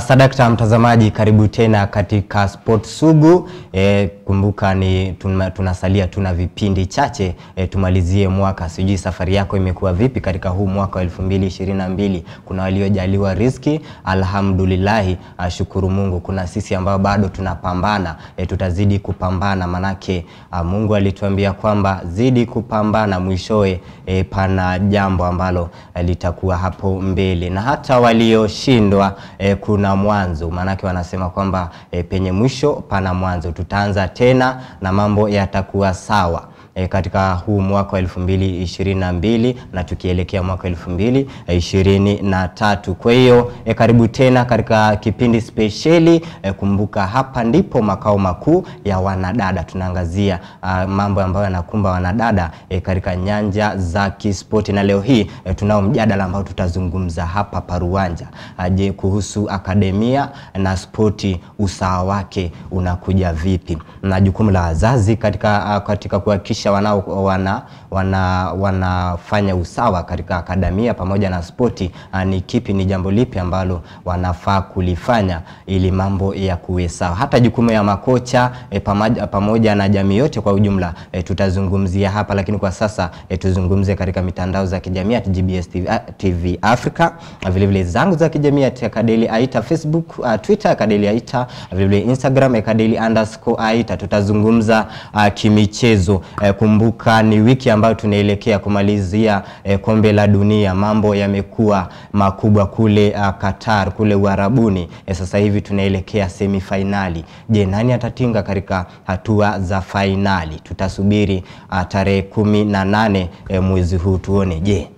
Sadakta mtazamaji, karibu tena katika Sport Sugu. E, kumbuka ni tuna, tunasalia tuna vipindi chache e, tumalizie mwaka. Sijui safari yako imekuwa vipi katika huu mwaka wa 2022. Kuna waliojaliwa riski, alhamdulillahi, ashukuru Mungu. Kuna sisi ambao bado tunapambana e, tutazidi kupambana manake a, Mungu alituambia kwamba zidi kupambana, mwishowe e, pana jambo ambalo e, litakuwa hapo mbele, na hata walioshindwa e, kuna mwanzo, maanake wanasema kwamba e, penye mwisho pana mwanzo. Tutaanza tena na mambo yatakuwa sawa e, katika huu mwaka wa elfu mbili ishirini na tukielekea mwaka elfu mbili ishirini na tatu. Kwa hiyo e, karibu tena katika kipindi spesheli e, kumbuka hapa ndipo makao makuu ya wanadada. Tunaangazia a, mambo ambayo yanakumba wanadada e, katika nyanja za kispoti, na leo hii e, tunao mjadala ambao tutazungumza hapa Paruwanja je, kuhusu akademia na spoti, usawa wake unakuja vipi, na jukumu la wazazi katika, katika kuhakikisha wanao wana, wana, wanafanya usawa katika akademia pamoja na spoti ni kipi, ni jambo lipi ambalo wanafaa kulifanya ili mambo ya kuwe sawa. Hata jukumu ya makocha e, pamoja, pamoja na jamii yote kwa ujumla e, tutazungumzia hapa, lakini kwa sasa e, tuzungumze katika mitandao za kijamii at GBS TV, TV Africa, vilevile zangu za kijamii at Kadeli Aita Facebook, uh, Twitter Kadeli Aita, vilevile Instagram Kadeli_Aita. Tutazungumza uh, kimichezo uh, kumbuka ni wiki ambayo tunaelekea kumalizia e, kombe la dunia. Mambo yamekuwa makubwa kule uh, Qatar kule Uarabuni. E, sasa hivi tunaelekea semifainali. Je, nani atatinga katika hatua za fainali? Tutasubiri uh, tarehe kumi na nane e, mwezi huu tuone, je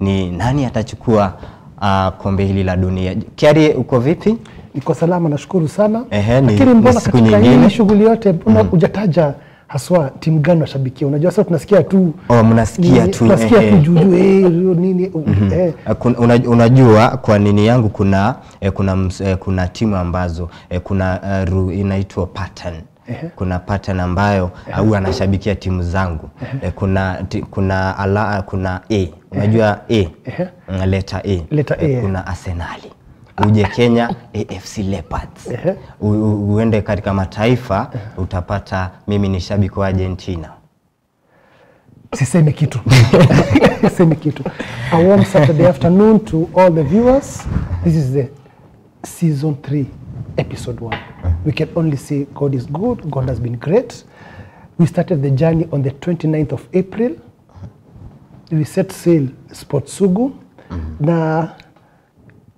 ni nani atachukua uh, kombe hili la dunia. Kiari, uko vipi? Niko salama, nashukuru sana. Ehe, ni- Lakini mbona katika hii shughuli yote mbona hujataja haswa timu gani washabikia? Unajua sasa tunasikia tu Oh, mnasikia tu, tunasikia ehe. tu juu eh, hiyo nini eh. Kun- una- unajua kwa nini yangu kuna eh, kuna, ms- eh, kuna timu ambazo eh, kuna uh, inaitwa pattern. Kuna pattern ambayo au anashabikia timu zangu. Eh, kuna kuna ala, kuna A. Unajua A? Leta letter A. Leta A, Eh, eh. kuna Arsenali uje Kenya AFC Leopards uende katika mataifa utapata mimi ni shabiki wa Argentina Sisemi kitu sisemi kitu. A warm Saturday afternoon to all the viewers. This is the season 3 episode 1. We can only say God is good, God has been great. We started the journey on the 29th of April. We set sail Sport Sugu. Na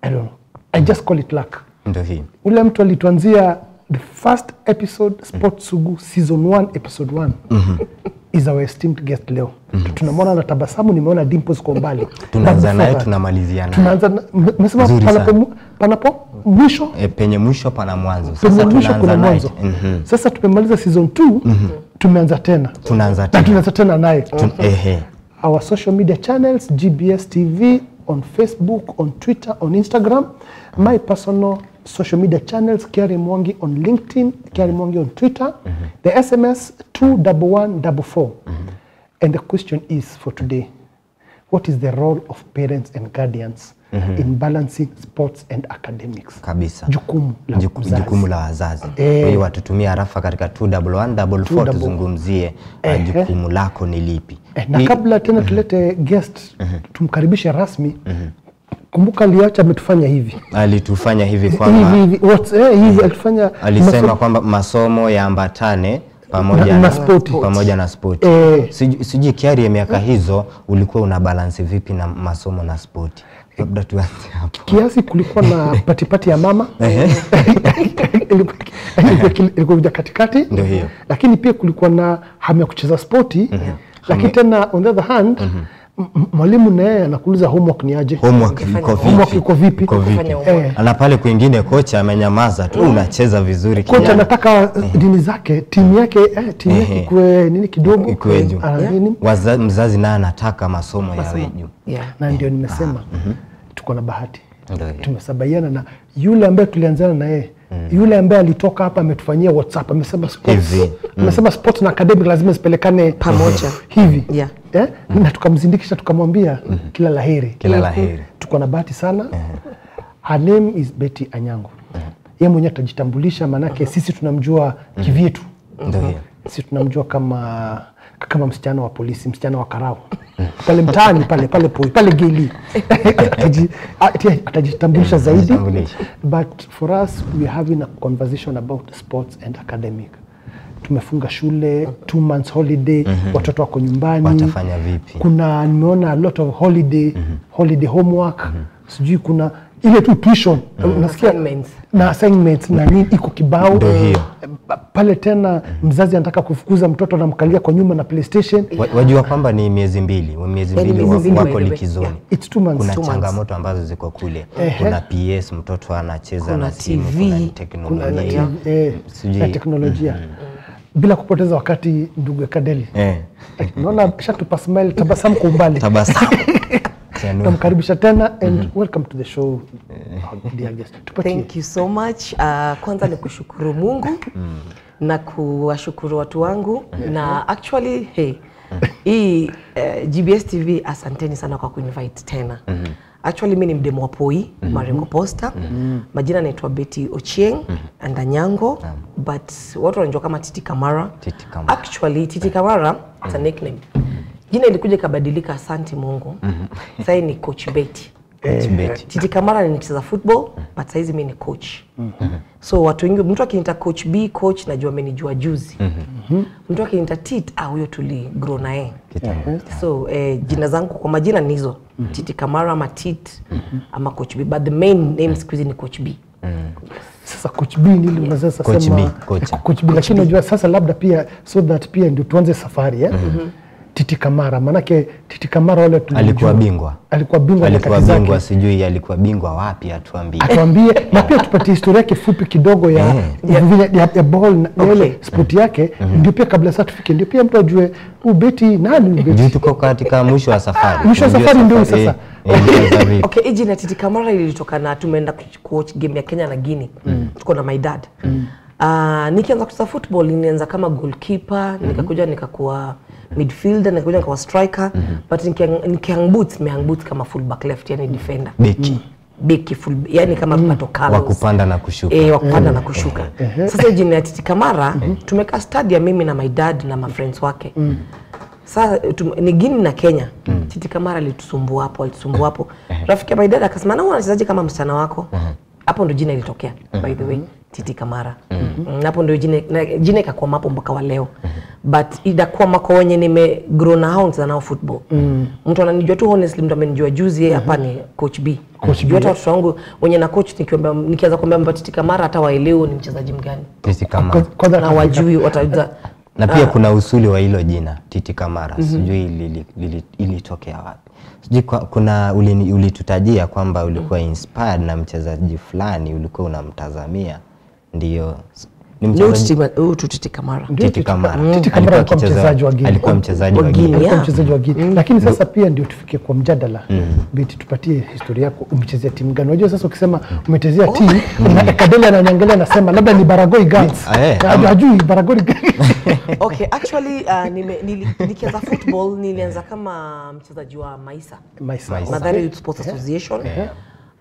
I don't know. I just call it luck. ndio hii ule mtu alituanzia the first episode Sport Sugu season 1 episode 1 is our esteemed guest leo. Tunamwona na tabasamu, nimeona dimples kwa mbali. tunaanza naye tunamalizia naye tunaanza na- mmesema panapo, panapo mwisho e, penye mwisho pana mwanzo. Sasa tunaanza kuna naye. mwanzo. -hmm. Sasa tumemaliza season 2 tumeanza tena Tunaanza na tena. tunaanza tena naye Tun- Ehe. our social media channels GBS TV on Facebook, on Twitter, on Instagram. My personal social media channels Kiari Mwangi on LinkedIn, Kiari Mwangi on Twitter. Mm -hmm. The SMS 21144. Mm -hmm. And the question is for today What is the role of parents and guardians in balancing sports and academics? kabisa. Jukumu la Juku- mzazi. jukumu la wazazi. Eh. kwa hiyo watutumia harafa katika 21144 tuzungumzie eh. Jukumu lako ni lipi. Eh, na kabla tena tulete guest tumkaribishe rasmi. Kumbuka aliacha ametufanya hivi. Alitufanya hivi hivi kwamba hivi what eh, hivi alitufanya alisema maso- kwamba masomo yaambatane pamoja Na- na, na spoti. pamoja na spoti. Eh. Sijui kiari ya miaka hizo ulikuwa una balansi vipi na masomo na spoti labda tuanze hapo. Kiasi kulikuwa na patipati ya mama. Ilikuwa- ilikuwa kil- ilikuwa kuja katikati. Ndio hiyo. lakini pia kulikuwa na hamu ya kucheza spoti. Lakini tena on the other hand m- m- mwalimu naye anakuuliza homework ni aje? Homework iko vipi? Homework vipi? iko vipi? Kufanya. Eh. na pale kwingine kocha amenyamaza tu unacheza vizuri kocha anataka dini zake timu yake eh, timu yake ikue nini kidogo. Ikuwe juu. Ah, nini. Waza, mzazi naye anataka masomo yawe juu. Na ndio nimesema tuko na bahati tumesabaiana na yule ambaye tulianzana na yeye Mm. yule ambaye alitoka hapa ametufanyia whatsapp amesema sports, mm. amesema sports na academic lazima zipelekane Pamoja. hivi Yeah. eh? na tukamzindikisha tukamwambia mm. kila la heri Kila la heri. tuko na bahati sana her name is Betty Anyango. Yeye mwenyewe atajitambulisha, maanake sisi tunamjua mm. kivyetu, mm hiyo. Sisi tunamjua kama kama msichana wa polisi, msichana wa karau. Pale mtaani pale pale poi pale geli atajitambulisha zaidi. but for us we are having a conversation about sports and academic. Tumefunga shule two months holiday watoto wako nyumbani. Watafanya vipi? kuna nimeona a lot of holiday holiday homework. Sijui kuna ile tu tuition unasikia Assignments. na assignments na nini iko kibao Ndio hiyo. Pale tena mzazi anataka kufukuza mtoto anamkalia kwa nyuma na playstation Yeah. Wajua kwamba ni miezi mbili, miezi Yaani mbili wa- mbili wako likizoni. It's two months. Kuna Two months. changamoto ambazo ziko kule. Ehe. Kuna PS mtoto anacheza Kuna na simu, TV, kuna kuna teknolojia. eh, na teknolojia bila kupoteza wakati ndugu Kadeli Eh, naona shatupa smile tabasamu kwa umbali tabasamu. Namkaribisha tena and mm -hmm. welcome to the show dear guest tupatie Thank you so much. Uh, kwanza ni kushukuru Mungu na kuwashukuru watu wangu na actually hey, hii uh, GBS TV asanteni sana kwa kuinvite tena. mm -hmm. Actually mi ni mdemo wa Poi mm -hmm. Marengo Posta. mm -hmm. Majina naitwa Betty Ochieng and Anyango but watu wanajua kama Titi Kamara. Titi Kamara. Actually Titi Kamara it's a nickname. Jina ilikuja ikabadilika, asante Mungu. Sasa hii ni Coach Betty. Coach Betty. Titi Kamara nicheza football but saizi mi ni coach. So watu wengi mtu akiniita coach B coach najua amenijua juzi. Mtu akiniita tit ah huyo tuli grow naye. Kitambo. so eh, jina zangu kwa majina ni hizo. Titi Kamara ama tit ama coach B but the main name siku hizi ni coach B. Sasa coach B ni ile unaweza sasa Coach sema? B, coach. B lakini unajua sasa labda pia so that pia ndio tuanze safari eh Titi Kamara manake Titi Kamara wale. Alikuwa bingwa. alikuwa bingwa Alikuwa bingwa, sijui alikuwa bingwa wapi, atuambie. atuambie na pia tupatie historia yake fupi kidogo ya vile ya, ya ball na okay. ile sport yake ndio pia kabla sasa tufike ndio pia mtu ajue ubeti Betty nani ubeti. Ndio tuko katika mwisho wa safari. Mwisho wa safari ndio sasa. eh, eh, okay hii jina Titi Kamara ilitokana tumeenda kuwatch game ya Kenya na Guinea tuko na my dad Uh, nikianza kucheza football nilianza kama goalkeeper nikakuja nikakuwa midfielder nikakuja kwa striker mm -hmm. but nikiang- nikiang boots meang boots kama fullback left yani defender. Beki. Beki full yani kama mm. Pato wa Carlos kupanda na kushuka. eh, wa kupanda na kushuka. Sasa jina ya Titi Kamara mm. -hmm. tumekaa stadium mimi na my dad na my friends wake. Mm. sasa tum, ni gini na Kenya. Mm. Titi Kamara alitusumbua hapo alitusumbua hapo. Rafiki ya my dad akasema na unachezaje kama msichana wako. Hapo ndo jina ilitokea by the way Titi Kamara Mm, hapo ndio jina jine jina ikakwama hapo mpaka wa leo mm -hmm. but idakwama kwa wenye nime grow na hao nicheza nao football mm -hmm. mtu ananijua tu honestly mtu amenijua juzi yeye hapa -hmm. ni coach B Coach B. hata watoto wangu wenye na coach nikiomba nikianza kuambia mpa Titi Kamara hata waelewe ni mchezaji mgani Titi Kamara. Kwanza- na wajui wataja na pia kuna usuli wa hilo jina Titi Kamara sijui -hmm. Sijui ilitokea wapi sijui kuna ulitutajia ulitutajia kwamba ulikuwa inspired na mchezaji fulani ulikuwa unamtazamia ndio ni mchezaji Kamara Titi Kamara. Titi Kamara. Alikuwa mchezaji wa Guinea. alikuwa mchezaji Wa Guinea. Guinea. alikuwa mchezaji wa Guinea lakini sasa pia ndio tufike kwa mjadala. Biti, tupatie historia yako umechezea timu gani? Unajua sasa ukisema umechezea timu na Kadeli ananiangalia anasema labda ni Baragoi Girls. Ah, eh, hajui Baragoi okay actually uh, nime, nili, nikianza football nilianza kama mchezaji wa Maisa. Maisa. Youth Sports Association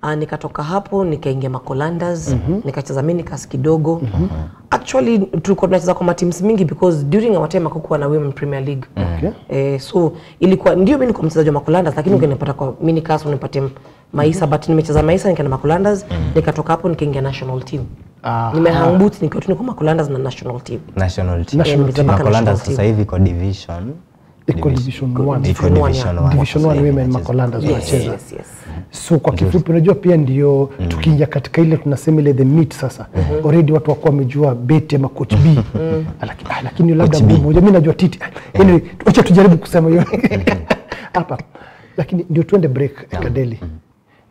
Uh, nikatoka hapo nikaingia Makolandas mm -hmm. nikacheza minicas kidogo mm -hmm. actually tulikuwa tunacheza kwa teams mingi because during our time hakukuwa na women premier league Okay. eh, so ilikuwa ndio mimi niko mchezaji wa Makolandas lakini mm -hmm. ungenipata kwa minicas unipate Maisa mm -hmm. but nimecheza Maisa nikaenda -hmm. nikatoka hapo nikaingia national team Aha. nimehang boots nikiwa tu niko Macolanders na national team national team National team. Makolanda National sasa hivi kwa division iko division 1 division Division one, one yeah. division 1 women inacheza. Macolanders yes, yes, yes. so kwa kifupi unajua pia ndio tukiingia katika ile tunasema ile the meat sasa. Already watu wakuwa wamejua beti ama coach B. Laki- ah, lakini labda mmoja mimi najua Titi. Ah, anyway acha tujaribu kusema hiyo. Hapa. Lakini ndio tuende break Kadeli.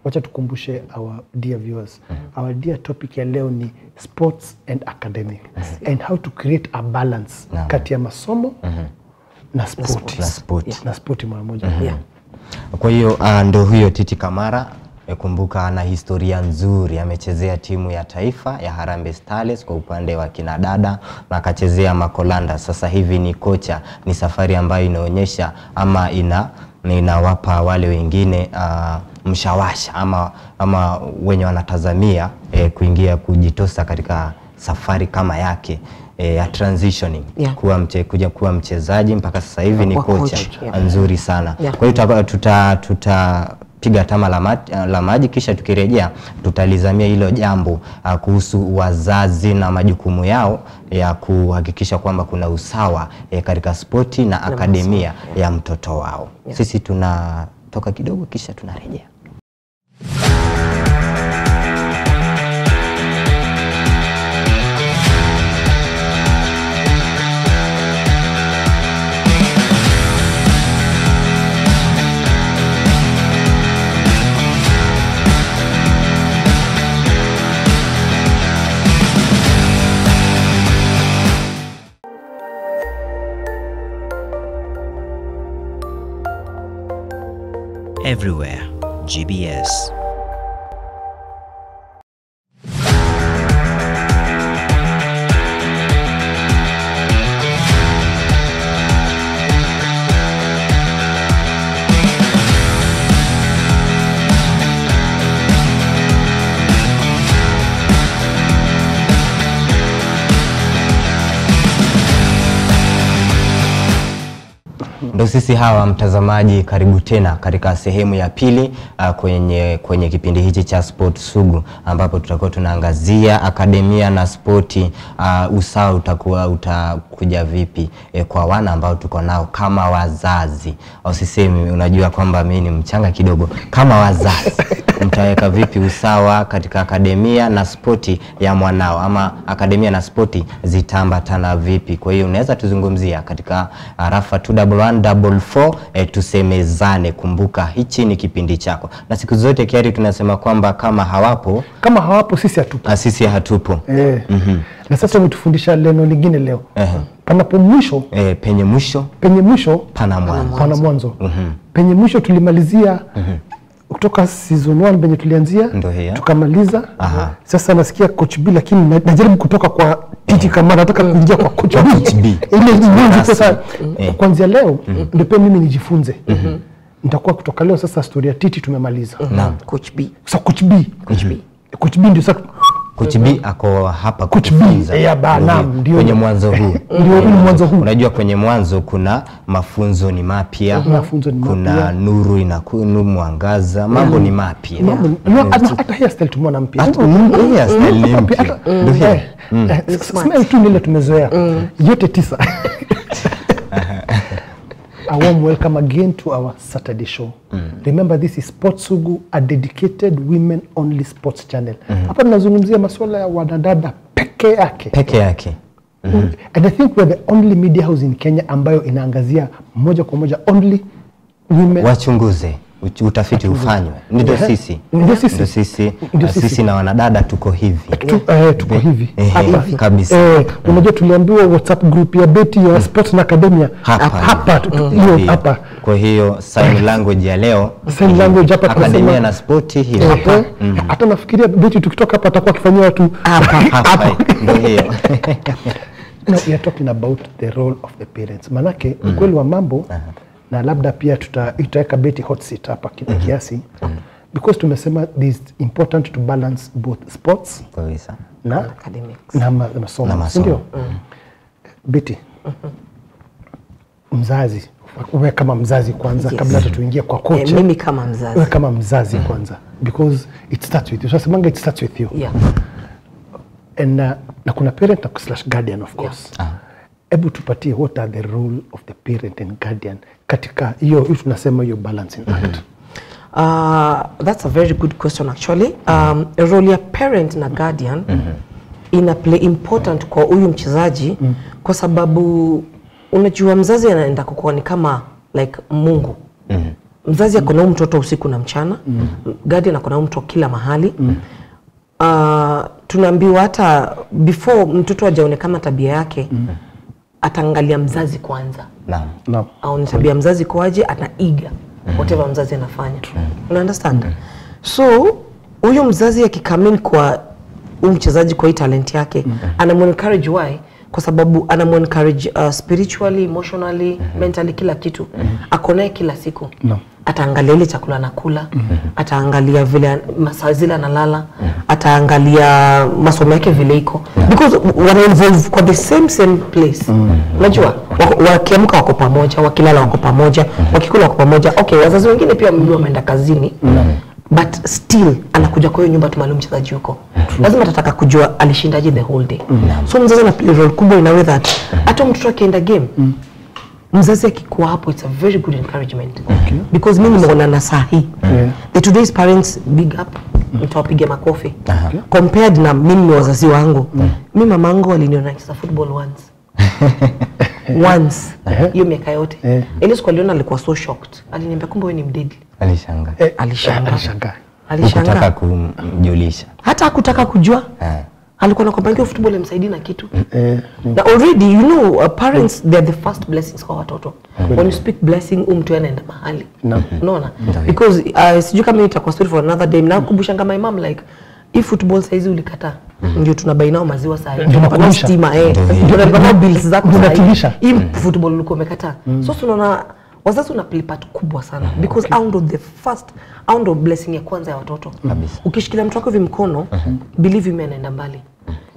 Wacha tukumbushe our dear viewers. Our dear topic ya leo ni sports and academic and how to create a balance kati ya masomo na spoti, na spoti na spoti mara moja mm -hmm. Yeah. Kwa hiyo uh, ndo huyo Titi Kamara. Kumbuka ana historia nzuri, amechezea timu ya taifa ya Harambee Starlets kwa upande wa kinadada na akachezea Makolanda. Sasa hivi ni kocha. Ni safari ambayo inaonyesha ama ina na inawapa wale wengine uh, mshawasha ama, ama wenye wanatazamia eh, kuingia kujitosa katika safari kama yake eh, ya transitioning Yeah. kuwa mche, kuja kuwa mchezaji mpaka sasa hivi ni kocha yeah. nzuri sana Yeah. kwa hiyo tuta, tuta, piga tama la, mat, la maji kisha tukirejea tutalizamia hilo jambo uh, kuhusu wazazi na majukumu yao ya kuhakikisha kwamba kuna usawa eh, katika spoti na akademia ya mtoto wao Yeah. sisi tunatoka kidogo kisha tunarejea sisi hawa mtazamaji, karibu tena katika sehemu ya pili uh, kwenye, kwenye kipindi hichi cha Sport Sugu ambapo tutakuwa tunaangazia akademia na spoti uh, usawa utakuwa utakuja vipi eh, kwa wana ambao tuko nao kama wazazi, au sisemi, unajua kwamba mimi ni mchanga kidogo, kama wazazi mtaweka vipi usawa katika akademia na spoti ya mwanao ama akademia na spoti zitaambatana vipi? Kwa hiyo unaweza tuzungumzia katika arafa rafa 2144 e, tusemezane. Kumbuka hichi ni kipindi chako, na siku zote kiari tunasema kwamba kama hawapo kama hawapo sisi hatupo ah, sisi hatupo. E. Mm -hmm. na sasa umetufundisha neno lingine leo Ehe. panapo mwisho e, penye mwisho penye mwisho pana mwanzo. pana mwanzo Mm -hmm. penye mwisho tulimalizia kutoka season 1 penye tulianzia tukamaliza. Aha. sasa nasikia coach B lakini na- najaribu kutoka kwa Titi kama nataka kuingia kwa coach B. Ile ni mwanzo sasa. Eh. kuanzia leo ndio pia mimi nijifunze. Nitakuwa kutoka leo sasa story ya Titi tumemaliza. Naam. Coach B. sasa coach B. Coach B. Coach B ndio sasa Coach B ako hapa Coach B, kutufunza. ba, Ndio kwenye mwanzo huu. Ndio huu mwanzo huu. Unajua kwenye mwanzo kuna mafunzo ni mapya, Mafunzo ni kuna nuru inakunu mwangaza, mambo ni mapya. Mambo- no, hata- hairstyle tumeona mpya. Hata- mm, hairstyle ni mpya. Ndio hiyo. eh, eh, smile tu nile tumezoea. Yote tisa a warm welcome again to our saturday show. Remember this is sports sugu a dedicated women only sports channel. Hapa tunazungumzia masuala ya wanadada peke yake. Peke yake. and i think we're the only media house in kenya ambayo inaangazia moja kwa moja only women Wachunguze, utafiti ufanywe. Ndio sisi. Ndio sisi. Ndio sisi. Ndio Na sisi. na wanadada tuko hivi. Tu, eh, tuko hivi hapa kabisa. Eh, unajua tuliambiwa whatsapp group ya beti ya sports na academia Hapa. Mm. hiyo Hiyo. hapa Kwa hiyo sign language ya leo Sign language hapa kwa Academia na Sport Eh, hapa. eh, hata nafikiria beti tukitoka hapa atakuwa akifanyia watu Hapa. hapa Ndio hiyo. Now we are talking about the role of the parents manake ukweli wa mambo na labda pia tuta- tutaweka beti hot seat hapa ki- kiasi. Because tumesema this important to balance both sports Kabisa. na Academics. na ma- masomo. Ndio sindio? Beti. Mzazi. We kama mzazi kwanza Yes. kabla hata tuingie kwa kocha coach. mimi kama mzazi. we kama mzazi mm. kwanza. Because it starts with you. Tunasemanga it starts with you. Yeah. and uh, na kuna parent na slash guardian of course hebu tupatie what are the role of the parent and guardian katika hiyo hiyo tunasema hiyo balancing act Uh, that's a very good question actually. Um, role ya parent na guardian mm -hmm. ina play important kwa huyu mchezaji mm -hmm. kwa sababu unajua mzazi anaenda kukuwa ni kama like Mungu. mm -hmm. Mzazi ako na huyu mtoto usiku na mchana. Guardian ako na huyu mtoto kila mahali. Uh, tunaambiwa hata before mtoto hajaonekana tabia yake ataangalia mzazi kwanza. Naam. naam. Aone tabia mzazi kwaje anaiga whatever mzazi anafanya. Una understand? So huyu mzazi akikamin kwa huyu mchezaji kwa hii talent yake anamuencourage why? Kwa sababu anamuencourage uh, spiritually emotionally mentally kila kitu. Ako naye kila siku. Naam. Ataangalia ile chakula anakula ataangalia vile masaa zile analala ataangalia masomo yake vile iko. Yeah. because wana involve kwa the same same place. Unajua wako- wakiamka wako pamoja wakilala wako pamoja mm -hmm. wakikula wako pamoja. Okay wazazi wengine pia mjua wameenda kazini mm -hmm but still anakuja kwa hiyo nyumba tu mahali mchezaji huko lazima atataka kujua alishindaje the whole day. So mzazi ana play role kubwa in a way that hata mtoto akienda game mzazi akikuwa hapo it's a very good encouragement okay. because mi nimeona na saa hii Yeah. the today's parents big up nitawapiga makofi uh -huh. compared na mimi wazazi wangu mm. mi mamangu aliniona akicheza football once once hiyo miaka yote yeah. ile siku aliona alikuwa so shocked aliniambia kumbe wewe ni mdedli Alishangaa. Eh, kumjulisha. hata hakutaka kujua Eh. Alikuwa nakwambia football imsaidii na kitu. Eh, na already you know uh, parents they are the first blessings kwa watoto. When you speak blessing huyu mtu anaenda mahali. Unaona? Because uh, sijui kama itakuwa story for another day. Nakumbushanga my mom like hii football saizi ulikataa. Ndio tunabai nao maziwa tunapata stima eh. Nao bills zako saa hii. Hii football ulikuwa umekataa. So tunaona wazazi una play part kubwa sana. Because okay. ndo the first au ndo blessing ya kwanza ya watoto. Ukishikilia mtu wako hivi mkono believe me anaenda mbali.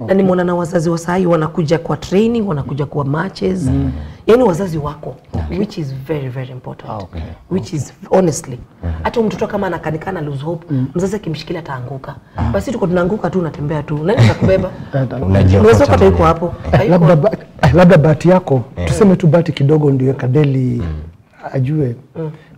Na nimeona na wazazi wa sahi wanakuja kwa training wanakuja kwa matches. Mm. yani wazazi wako okay. which is very very important. Okay. which okay. is honestly hata huyu mtoto kama anakanikana lose hope mm. mzazi akimshikilia ataanguka. Basi tuko tunaanguka tu unatembea tu. Nani atakubeba? Unaweza kata yuko hapo. Labda, labda bahati yako tuseme tu bahati kidogo ndio Kadeli ajue.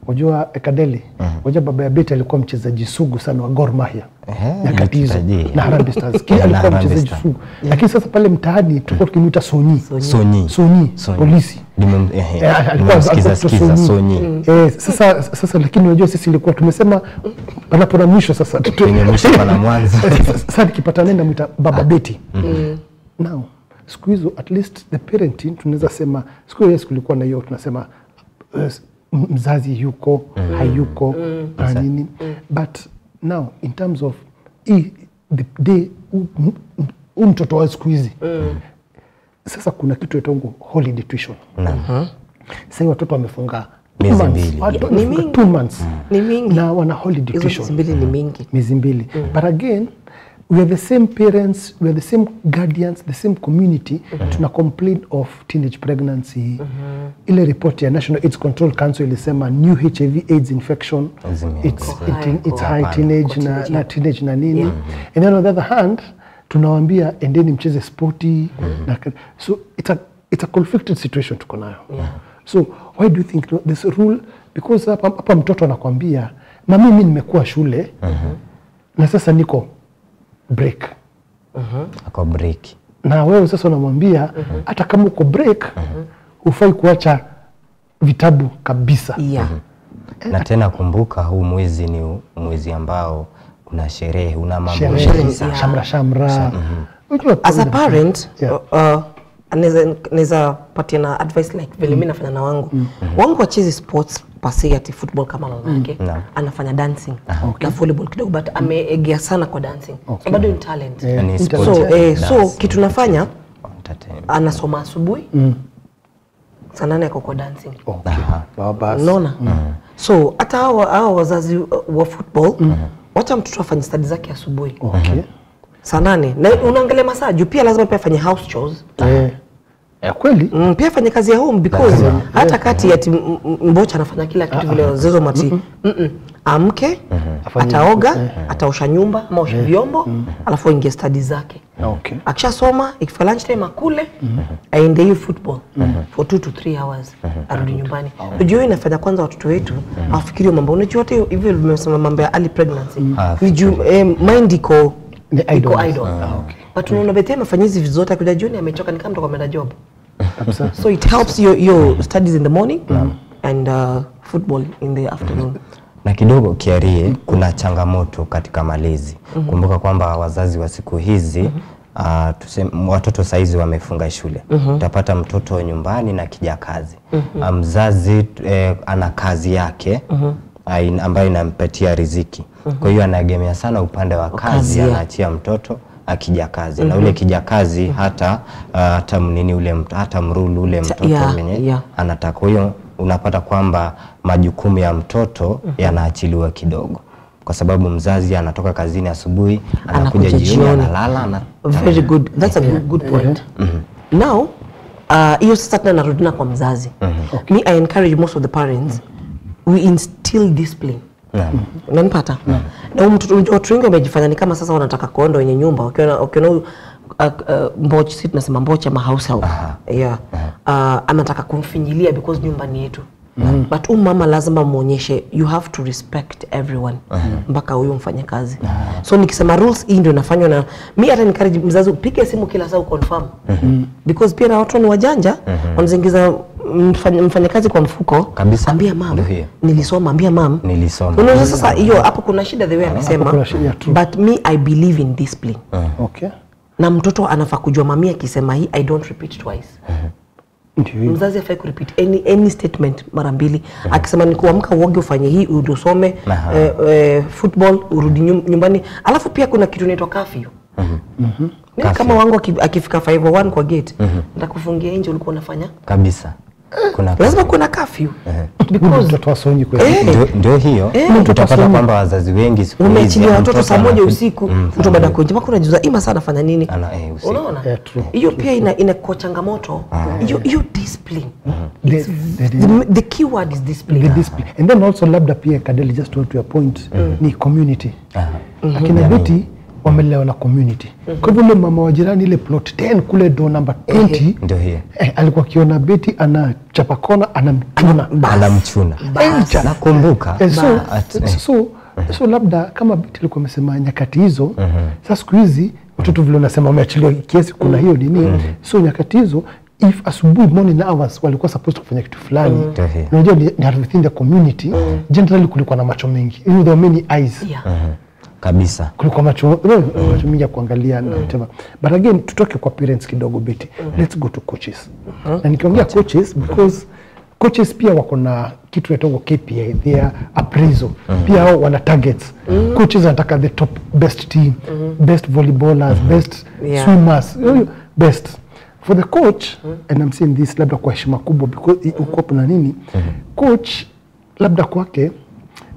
Unajua ekadeli unajua mm. baba ya Beti alikuwa mchezaji sugu sana wa Gor Mahia. Ehe, nyakati hizo. Na Harambee Stars. Ki- alikuwa mchezaji sugu. Sugu lakini sasa pale mtaani tulikuwa tukimwita Sonyi. Sonyi. Sonyi. Polisi. Sasa sasa lakini unajua sisi ilikuwa tumesema panapo na mwisho sasa. Sasa nikipata nenda mwita baba beti. Now siku hizo at least the parenting tunaweza sema siku hiyo kulikuwa na hiyo tunasema mzazi yuko hayuko na nini. But now in terms of i, the day huu mtoto wa siku hizi. Sasa kuna kitu etongo holiday tuition sahii watoto wamefunga two Miezi months. mbili. Na wana holiday tuition miezi mbili mm. mbili. But again we are the same parents we are the same guardians the same community mm -hmm. tuna complain of teenage pregnancy mm -hmm. ile report ya national aids control council ilisema new hiv aids infection Zimekuwa. it's, Iko it, high, it's high teenage na, teenage, na yeah. teenage na nini and then on the other hand tunawambia endeni mcheze spoti na, so it's a, it's a conflicted situation tuko nayo so why do you think no, this rule because hapa hapa mtoto anakwambia mami mi nimekuwa shule mm -hmm. na sasa niko break. Uh -huh. Ako break. na wewe sasa unamwambia hata kama uko break hufai kuacha vitabu kabisa. Yeah. Uh -huh. na tena kumbuka huu mwezi ni mwezi ambao kuna sherehe una mambo sherehe. mengi yeah. shamra shamra. Unajua as a parent Yeah. uh, naweza- naweza patia na advice like vile mi nafanya na wangu. Mm -hmm. wangu wachezi sports pase ati football kama mamake Naam. anafanya dancing. Na volleyball kidogo but ameegea sana kwa dancing. Okay. bado ni talent. Eh, sport. so, eh, so kitu nafanya anasoma asubuhi. Saa nane ako kwa dancing. Okay. Basi. unaona? So hata hao wazazi wa football wacha mtoto afanye stadi zake asubuhi. Okay. saa nane. Na unaangalia masaa juu pia lazima pia afanye house chores. Eh, eh, kweli? Mm, pia fanya kazi ya home because hata kati ya mbocha anafanya kila kitu vile zezo mati. Mm-mm. amke ataoga ataosha nyumba ama osha vyombo alafu aingie study zake. Okay. akishasoma ikifika lunch time akule aende hiyo football for 2 to 3 hours arudi nyumbani. Unajua hiyo inafanya kwanza watoto wetu afikirie mambo. Unajua hata hivyo vimesema mambo ya early pregnancy. Ni juu eh, mind iko Ni idol. ah, okay. but unaona bethe amefanya hizi vitu zote akuja jioni amechoka ni kama mtu ameenda job. Kabisa. So it helps your, your studies in the morning and uh, football in the afternoon. Na kidogo kiarie kuna changamoto katika malezi. Kumbuka kwamba wazazi wa siku hizi Uh, tuseme, watoto saizi wamefunga shule. Utapata mtoto nyumbani na kijakazi kazi. Mzazi eh, ana kazi yake uh in- ambayo inampatia riziki kwa hiyo anaegemea sana upande wa kazi, anaachia mtoto akija kazi. Mm -hmm. na ule kija kazi hata ah, hata mnini ule mtu, hata mrulu ule mtoto yeah, mwenye yeah. anataka. Kwa hiyo unapata kwamba majukumu ya mtoto mm -hmm. yanaachiliwa kidogo. Kwa sababu mzazi anatoka kazini asubuhi anakuja jioni analala ana, very good. That's a good, good point. Mm -hmm. now uh, hiyo sasa tena narudina kwa mzazi. Me i encourage most of the parents we instill discipline unanipata? Na watu wengi wamejifanya ni kama sasa wanataka kuonda wenye nyumba. Wakiona uh, uh, mboch si tunasema mboch ama house help yeah. Uh, anataka kumfinyilia because nyumba ni yetu but huyu mama lazima muonyeshe you have to respect everyone mpaka huyu mfanye kazi so nikisema rules hii ndio inafanywa na mi hata encourage mzazi upige simu kila saa uconfirm. Because pia na watu ni wajanja. Mm -hmm. wanazingiza mfanya- mfanyakazi kwa mfuko. Kabisa. ambia mam nilisoma ambia mam Nilisoma. unaona sasa hiyo hapo kuna shida the way amesema but me i believe in discipline. Okay. na mtoto anafaa kujua mami akisema hii i don't repeat twice. Ndio hiyo. mzazi afai kurepeat any, any statement mara mbili. Mm -hmm. akisema ni kuamka uoge ufanye hii urudi usome eh, eh, football urudi nyum- nyumbani. Alafu pia kuna kitu inaitwa kafyu mimi kama wangu aki- akifika 501 kwa gate mm -hmm. nitakufungia nje ulikuwa unafanya? Kabisa kuna lazima kuwe na kafyu because mtoto wa Sonyi kweli. Eh. ndio, hiyo. Eh. utapata kwamba wazazi wengi siku hizi umeachilia watoto saa moja usiku Mm, mtu baada ya kuingia mpaka unajuza ima sana fanya nini? Ana- eh, usiku. unaona? Hiyo pia ina inakuwa changamoto. Hiyo hiyo discipline. The- It's the- the, the key word is the discipline. Discipline and then also labda pia kadeli just to to your point. Ni community. Lakini akina beti wamelewa na community. Kwa hivyo ule mama wa jirani ile plot 10 kule do number 20 ndio hiyo. eh, alikuwa akiona beti anachapa kona anamchuna. Anamchuna. Nakumbuka. Eh, so, eh. so, so, so labda kama beti alikuwa amesema nyakati hizo sasa siku hizi watoto vile unasema wameachiliwa kiasi kuna hiyo nini? So nyakati hizo if asubuhi morning hours walikuwa supposed kufanya kitu fulani. Hiyo. unajua ni, ni within the community. Generally kulikuwa na macho mengi. You know, there were many eyes. Yeah. Kabisa. Kuliko macho, macho mm. kuangalia na whatever. but again tutoke kwa parents kidogo beti let's go to coaches. Na nikiongea coaches. because coaches pia wako na kitu inaitwa KPI their appraisal. Pia hao wana targets. Coaches wanataka the top best team best volleyballers best Yeah. swimmers Hiyo- best. For the coach and I'm saying this labda kwa heshima kubwa because i- uko na nini coach labda kwake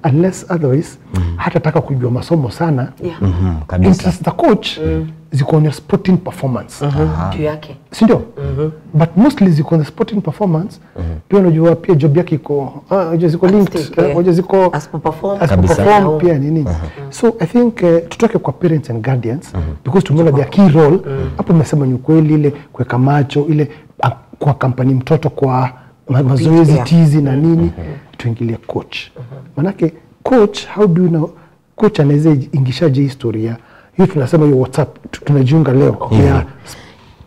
unless otherwise mm. hatataka kujua masomo sana. Yeah. Mhm, kabisa. Interest the coach mm. ziko on your sporting performance. Juu yake. Si ndio? mm -hmm. but mostly ziko on the sporting performance. Pia unajua pia job yake iko unajua ziko linked eh. unajua ziko as perform Kabisa. pia nini. So i think uh, tutoke kwa parents and guardians because tumeona their key role. Hapo umesema ni kweli ile kuweka macho ile ah, kwa kampani mtoto kwa mazoezi Yeah. tizi na nini tuingilie coach. Manake coach how do you know? Coach anaweza ingishaje historia? Hiyo tunasema hiyo whatsapp tunajiunga leo. Okay.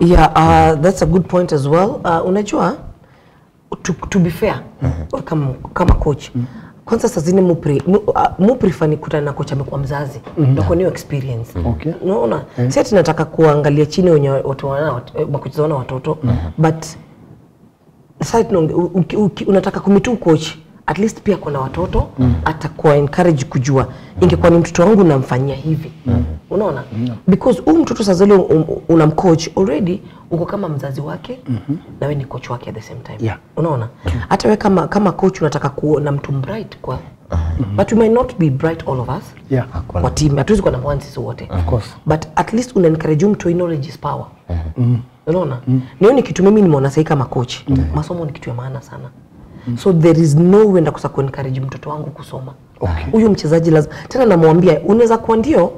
yeah. Uh, that's a good point as well. Uh, unajua to, to be fair kama, kama coach kwanza saa zingine mupri, mupri mu- uh, ni kutana na kocha amekuwa mzazi. Ndio kwa hiyo experience. Okay. unaona? Si ati nataka kuangalia chini wenye watu wana makocha watoto but sasa tunaonge- u- uki- uki- unataka kumitu coach at least pia kuna watoto mm. atakuwa encourage kujua ingekuwa ni mtoto wangu namfanyia hivi. Mm. unaona? Mm. because huu mtoto sasa zile unamcoach already uko kama mzazi wake mm -hmm. na we ni coach wake at the same time. Yeah. unaona? Hata we kama, kama coach unataka kuona mtu bright kwa but we might not be bright all of us yeah. kwa team. Hatuwezi kuwa number one sisi wote. Of course. But at least una encourage mtu knowledge is power. Unaona? Mm. niyo ni kitu mimi nimeona sahii kama coach. Masomo ni kitu ya maana sana so there is no way ndakosa kuencourage mtoto wangu kusoma. Huyu mchezaji lazima tena namwambia unaweza kuwa ndio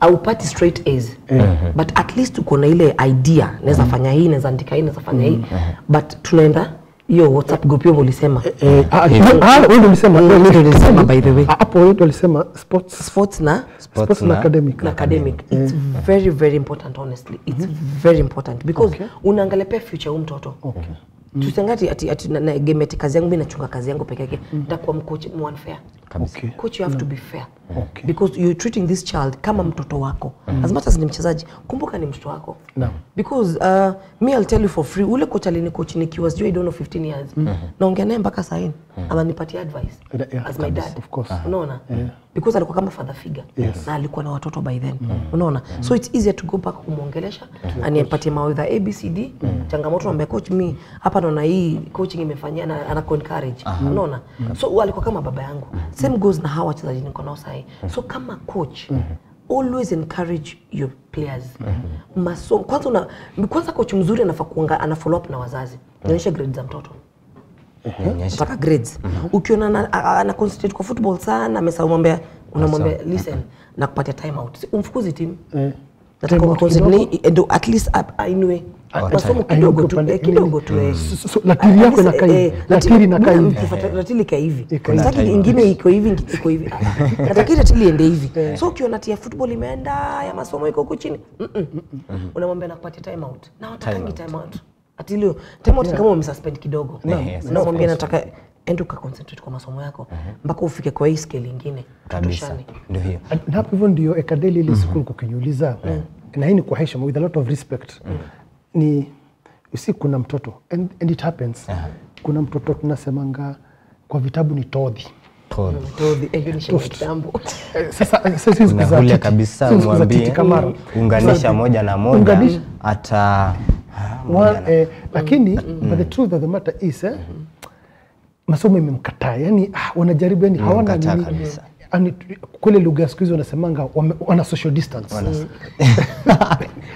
aupati straight A's. Mm -hmm. but at least uko na ile idea naweza fanya hii naweza andika hii naweza fanya hii. But tunaenda hiyo whatsapp group hiyo ulisema? Eh, ah, ah, ah, wewe ndio ulisema? Wewe ndio ulisema, by the way. Ah, hapo wewe ndio ulisema sports? Sports na? Sports na academic. Na academic. It's very very important honestly. It's very important because unaangalia pia future ya mtoto tusengati ati, ati na, na, game kazi yangu mimi nachunga kazi yangu peke yake mm. nitakuwa mkochi unfair Okay. coach you have to be fair. Okay. because you're treating this child kama mtoto wako. As much as ni mchezaji kumbuka ni mtoto wako. No. because uh, me I'll tell you for free ule coach alinicoach nikiwa sijui I don't know 15 years. Naongea naye mpaka saini ananipatia advice Yeah, yeah, as my kabisa, dad. of course. unaona? Because alikuwa kama father figure. Yes. na alikuwa na watoto by then. Unaona? So it's easier to go back kumwongelesha anipatie mawaidha abcd changamoto ambaye coach mi hapa naona hii coaching imefanyia na ana encourage. Unaona? So alikuwa kama baba yangu same goes na hawa wachezaji niko nao sahi so kama coach always encourage your players. Maso, kwanza una, kwanza coach mzuri anafaa kuanga ana follow up na wazazi. Nionyeshe grades za mtoto. Nionyeshe. nataka grades. Ukiona ana, concentrate kwa football sana amesahau mwambia unamwambia listen na kupatia time out. Umfukuzi timu Eh, at least ainue Oh, masomo kidogo tu eh, kidogo tu yako inakaa hivi. eh, Latiri latiri- inakaa hivi. nikifuata- latiri hivi. Ika hivi. nataki time. ingine iko hivi iko hivi. Ah, nataki latiri iende hivi. So ukiona tia football imeenda ya masomo iko huku chini unamwambia nakupatia time out. Na watakangi time out. ati time out kama umesuspend kidogo. Unamwambia nataka enda ukaconcentrate kwa masomo yako mpaka ufike kwa hii scale ingine kabisa. ndio hiyo. Na hapo hivyo ndio ekadeli ile siku uh -huh. na hii ni kwa heshima with a lot of respect. Ni you see kuna mtoto and, and it happens. Uh -huh. kuna mtoto tunasemanga kwa vitabu ni todhi Todhi. Todhi, eh, hiyo ni shida kitambo. Eh, kabisa mwambie unganisha moja na moja Unganisha. hata One, eh, lakini but the truth of the matter is eh, masomo imemkataa. Yani ah, wanajaribu yani hawana ani, kule lugha ya siku hizi wanasemanga wana social distance.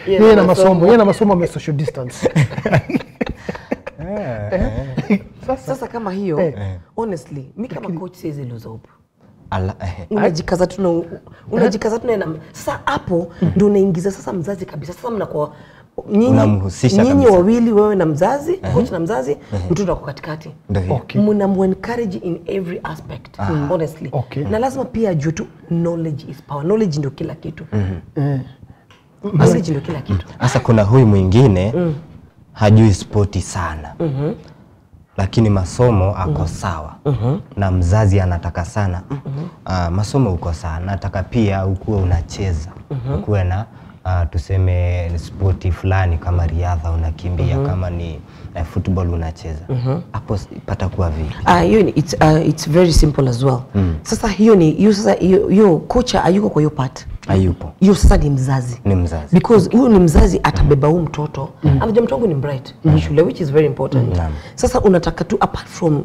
Yeye yeye na na masomo. yeye na masomo ame social distance. Sasa sasa kama hiyo Eh. honestly mi kama coach siwezi lose hope. Ala, eh, unajikaza tuna unajikaza tuna sasa hapo ndio unaingiza sasa mzazi kabisa. Sasa mnakuwa nyinyi wawili wewe na mzazi uh -huh. coach na mzazi mtoto ako katikati. Okay. hiyo. Okay. mnamuencourage in every aspect uh -huh. honestly. Okay. na lazima pia ajue tu knowledge is power. Knowledge ndio kila kitu. Eh, knowledge ndio kila kitu. Sasa kuna huyu mwingine hajui spoti sana. Lakini masomo ako sawa. Na mzazi anataka sana. Ah, masomo uko sawa. Nataka pia ukuwe unacheza. Ukuwe na ah, tuseme spoti fulani kama riadha unakimbia mm -hmm. kama ni uh, football unacheza. Hapo pata kuwa vipi? Ah, hiyo ni it's, uh, it's very simple as well. Mm. sasa hiyo ni hiyo sasa hiyo hiyo kocha ayuko kwa hiyo part hayupo. Hiyo sasa ni mzazi. Ni mzazi. Because huyu ni mzazi atabeba huu mtoto. Anajua mtoto wangu ni bright. Shule which is very important. Naam. sasa unataka tu apart from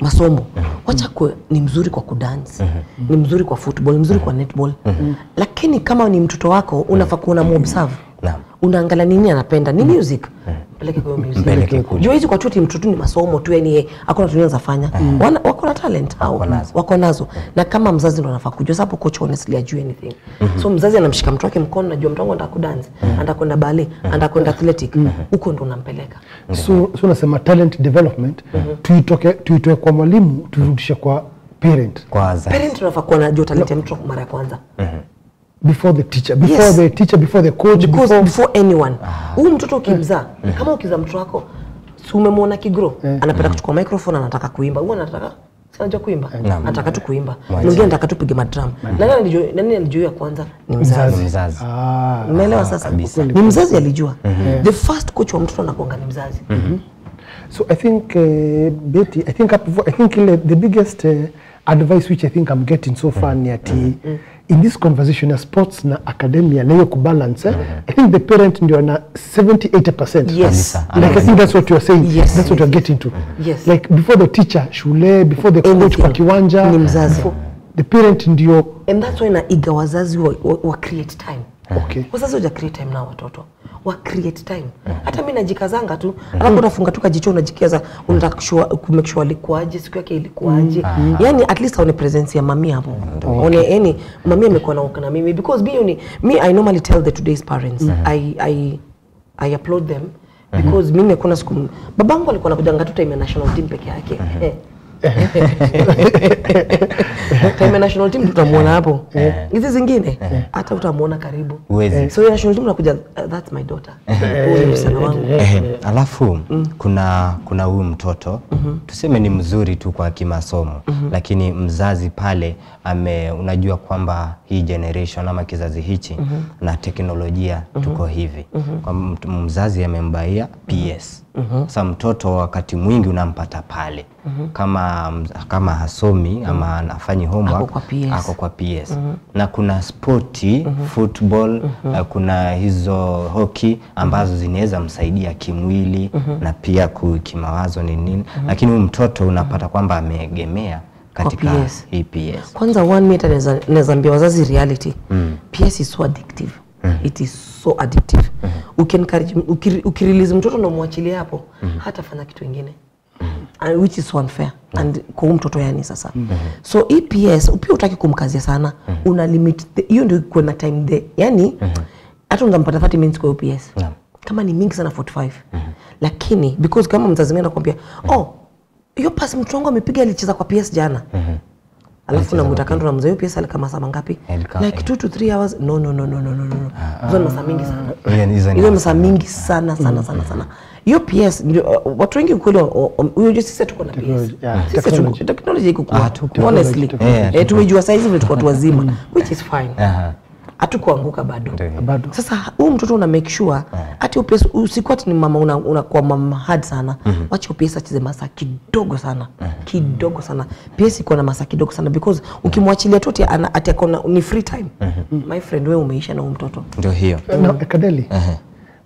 masomo wacha kwe ni mzuri kwa kudance. Ni mzuri kwa football ni mzuri kwa netball. Lakini kama ni mtoto wako unafaa kuona muobserve Naam. unaangalia nini anapenda? Ni music peleke kwa music Mpeleke kule. jua hizi kwa chuti mtoto ni masomo tu yani hakuna tunaweza anaweza mm. Wana- wako na talent au Wako nazo. wako na kama mzazi ndo anafaa kujua sababu coach honestly ajui anything. So mzazi anamshika mtoto wake mkono najua mtoto wangu anataka kudance anataka kwenda ballet anataka kwenda athletic. Huko ndo unampeleka so so nasema talent development tuitoke tuitoe kwa mwalimu turudishe kwa parent. Kwa wazazi. Parent unafaa kuwa najua talent ya mtoto mara ya kwanza before the teacher before Yes. the teacher before the coach because before before anyone. Huyu mtoto ukimzaa kama ukizaa mtoto wako si umemwona kigro? Anapenda kuchukua microphone anataka kuimba. Huyu anataka anajua kuimba? Anataka tu kuimba. Mwingine anataka tu piga madrum. Nani alijua nani alijua ya kwanza? Ni mzazi. Mzazi. Ah. Umeelewa sasa? Kabisa. ni mzazi alijua. The first coach wa mtoto anakuanga ni mzazi. So I think uh, Betty, I think hapo- I think the biggest uh, advice which I think I'm getting so far ni ati in this conversation ya sports na academia na hiyo kubalance eh, I think the parent ndio na 70 80%. Yes. Like I think that's what you're saying. Yes. That's what you're getting to. Yes. Like before the teacher shule, before the coach Anything. kwa kiwanja, Ni mzazi. the parent ndio and that's why naiga wazazi wa, wa, wa create time okay. wazazi waja create time na watoto. Wa create time. Hata mi najikazanga tu. Alafu nafunga tu kajicho unajikaza unataka kumake sure alikuaje, siku yake ilikuaje. yani at least aone presence ya mami hapo. Aone yani mami amekuwa na na mimi. Because me, ni, me i normally tell the today's parents. I, I, i applaud them. Because mimi kuna siku babangu alikuwa anakujanga tu time ya national team peke yake. Eh. Time ya national team tutamwona hapo. Hizi zingine hata utamwona karibu. So ya national team nakuja uh, that's my daughter. Msichana wangu. Alafu kuna kuna huyu mtoto. Tuseme ni mzuri tu kwa kimasomo lakini mzazi pale ame unajua kwamba hii generation ama kizazi hichi na teknolojia tuko hivi. Kwa mzazi amembaia PS sasa mtoto wakati mwingi unampata pale mm -hmm. kama kama hasomi ama anafanyi homework Ako kwa PS. ako kwa PS Mm -hmm. na kuna spoti football mm -hmm. kuna hizo hoki ambazo zinaweza msaidia kimwili mm -hmm. na pia kimawazo ni nini mm -hmm. lakini huyu mtoto unapata kwamba ameegemea katika PS. PS kwanza one meter naweza- ambia wazazi reality PS is so addictive it is so addictive. Ukiencourage- uki ukirelease mtoto na umwachilie hapo mm. hata hatafanya kitu ingine. And which is so unfair and kwa mtoto yani sasa. Mm. so EPS PS pia utaki kumkazia sana. Mm. una limit hiyo ndio iko na time there yani hata ungampata 30 minutes kwa EPS yeah. Kama ni mingi sana 45 mm. lakini because kama mzazi mwingine anakuambia oh hiyo pasi mtu wangu amepiga alicheza kwa PS jana alafu namuta kando na mzee pia PS kama saa mangapi like 2 to 3 hours. No no no no no no no. Hizo ni masaa mingi sana. Hiyo hizo ni masaa mingi sana. sana sana sana hiyo PS uh, watu wengi ukweli unajua sisi tuko na PS Sisi technology. tuko- technology. iko Ah, kwa tuko. honestly. eh tumejua saizi vile tuko watu wazima which is fine. Aha. Hatukuanguka bado bado sasa huu mtoto una make sure ati upesi usikuwa ati ni mama una, unakuwa mama hard sana Mm -hmm. wacha upesa acheze masaa kidogo sana Mm -hmm. kidogo sana PS iko na masaa kidogo sana because ukimwachilia tu ati ana- ati akona ni free time Mm -hmm. my friend wewe umeisha na huyu mtoto ndio hiyo Mm na kadeli Uh -huh.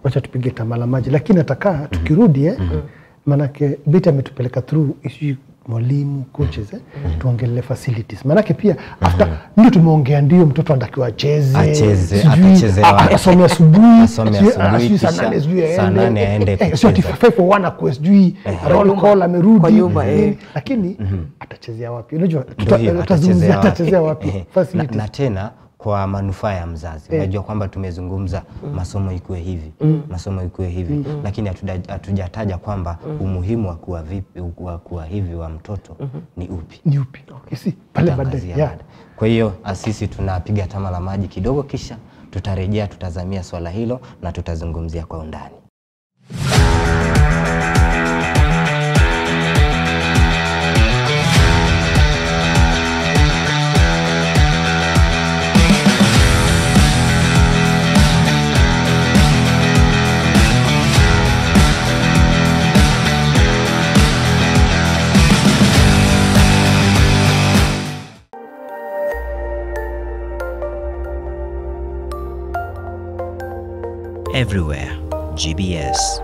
wacha tupige tamala maji lakini atakaa tukirudi eh, Mm -hmm. manake bita ametupeleka through issue mwalimu coaches eh, mm. tuongelee facilities manake pia after mm -hmm. ndio tumeongea ndio mtoto anatakiwa acheze Acheze, sijui, atacheze a- wapi? asome asubuhi Asome sijui, asubuhi, sana sijui saa nane sijui aende, nane aende eh, eh, sio ati five for one akuwe sijui roll call amerudi eh. lakini atachezea wapi unajua tutazungumzia atachezea wapi? facilities na tena kwa manufaa ya mzazi unajua kwamba tumezungumza masomo ikuwe hivi mm. masomo ikuwe hivi mm. lakini hatujataja kwamba umuhimu wa kuwa vipi wa kuwa hivi wa mtoto mm -hmm. ni upi ni upi Isi, pale baadaye yeah. Kwa hiyo ah, sisi tunapiga tama la maji kidogo, kisha tutarejea, tutazamia swala hilo na tutazungumzia kwa undani. Everywhere. GBS.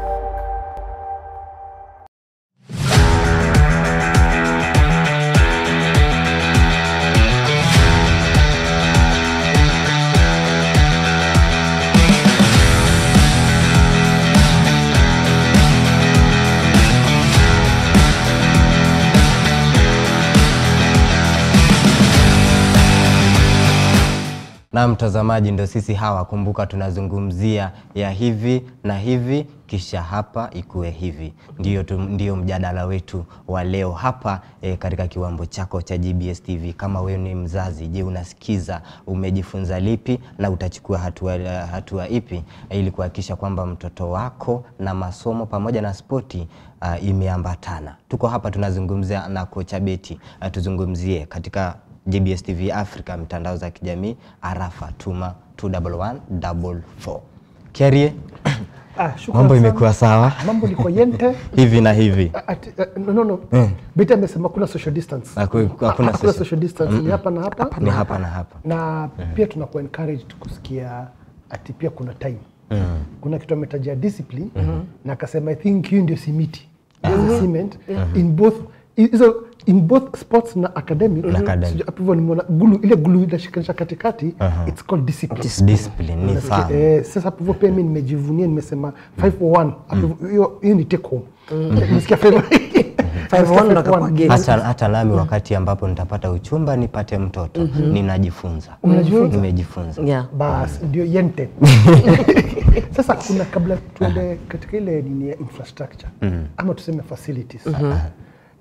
Na mtazamaji, ndo sisi hawa. Kumbuka tunazungumzia ya hivi na hivi, kisha hapa ikuwe hivi. Ndiyo, tu, ndio mjadala wetu wa leo hapa e, katika kiwambo chako cha GBS TV. Kama wewe ni mzazi, je, unasikiza? Umejifunza lipi na utachukua hatua, hatua ipi ili kuhakikisha kwamba mtoto wako na masomo pamoja na spoti uh, imeambatana? Tuko hapa tunazungumzia na kocha Beti, uh, tuzungumzie katika GBS TV Africa, mitandao za kijamii arafa tuma 21144 Kerie, Ah, mambo imekuwa sawa mambo liko yente hivi na hivi, At, uh, no, no, no. Bita amesema kuna social distance. Hakuna Hakuna social- social distance ni hapa na hapa. ni hapa na hapa. Na mm. pia tunaku encourage kusikia ati pia kuna time. mm. Kuna kitu ametajia discipline mm -hmm. na akasema I think hiyo ndio simiti. Ah. cement in both hizo in both sports na academic. Na academic. Hivyo nimeona glue ile glue inashikanisha katikati uh -huh. it's called discipline. Discipline ni Nasikia, eh, sasa hapo hivyo pia mimi nimejivunia nimesema 501 hapo hivyo, hiyo hiyo ni take home. Nisikia 501 unataka hata, hata nami wakati ambapo nitapata uchumba nipate mtoto ninajifunza, Unajifunza? nimejifunza yeah. bas ndio yente sasa kuna kabla tuende katika ile nini ya infrastructure ama tuseme facilities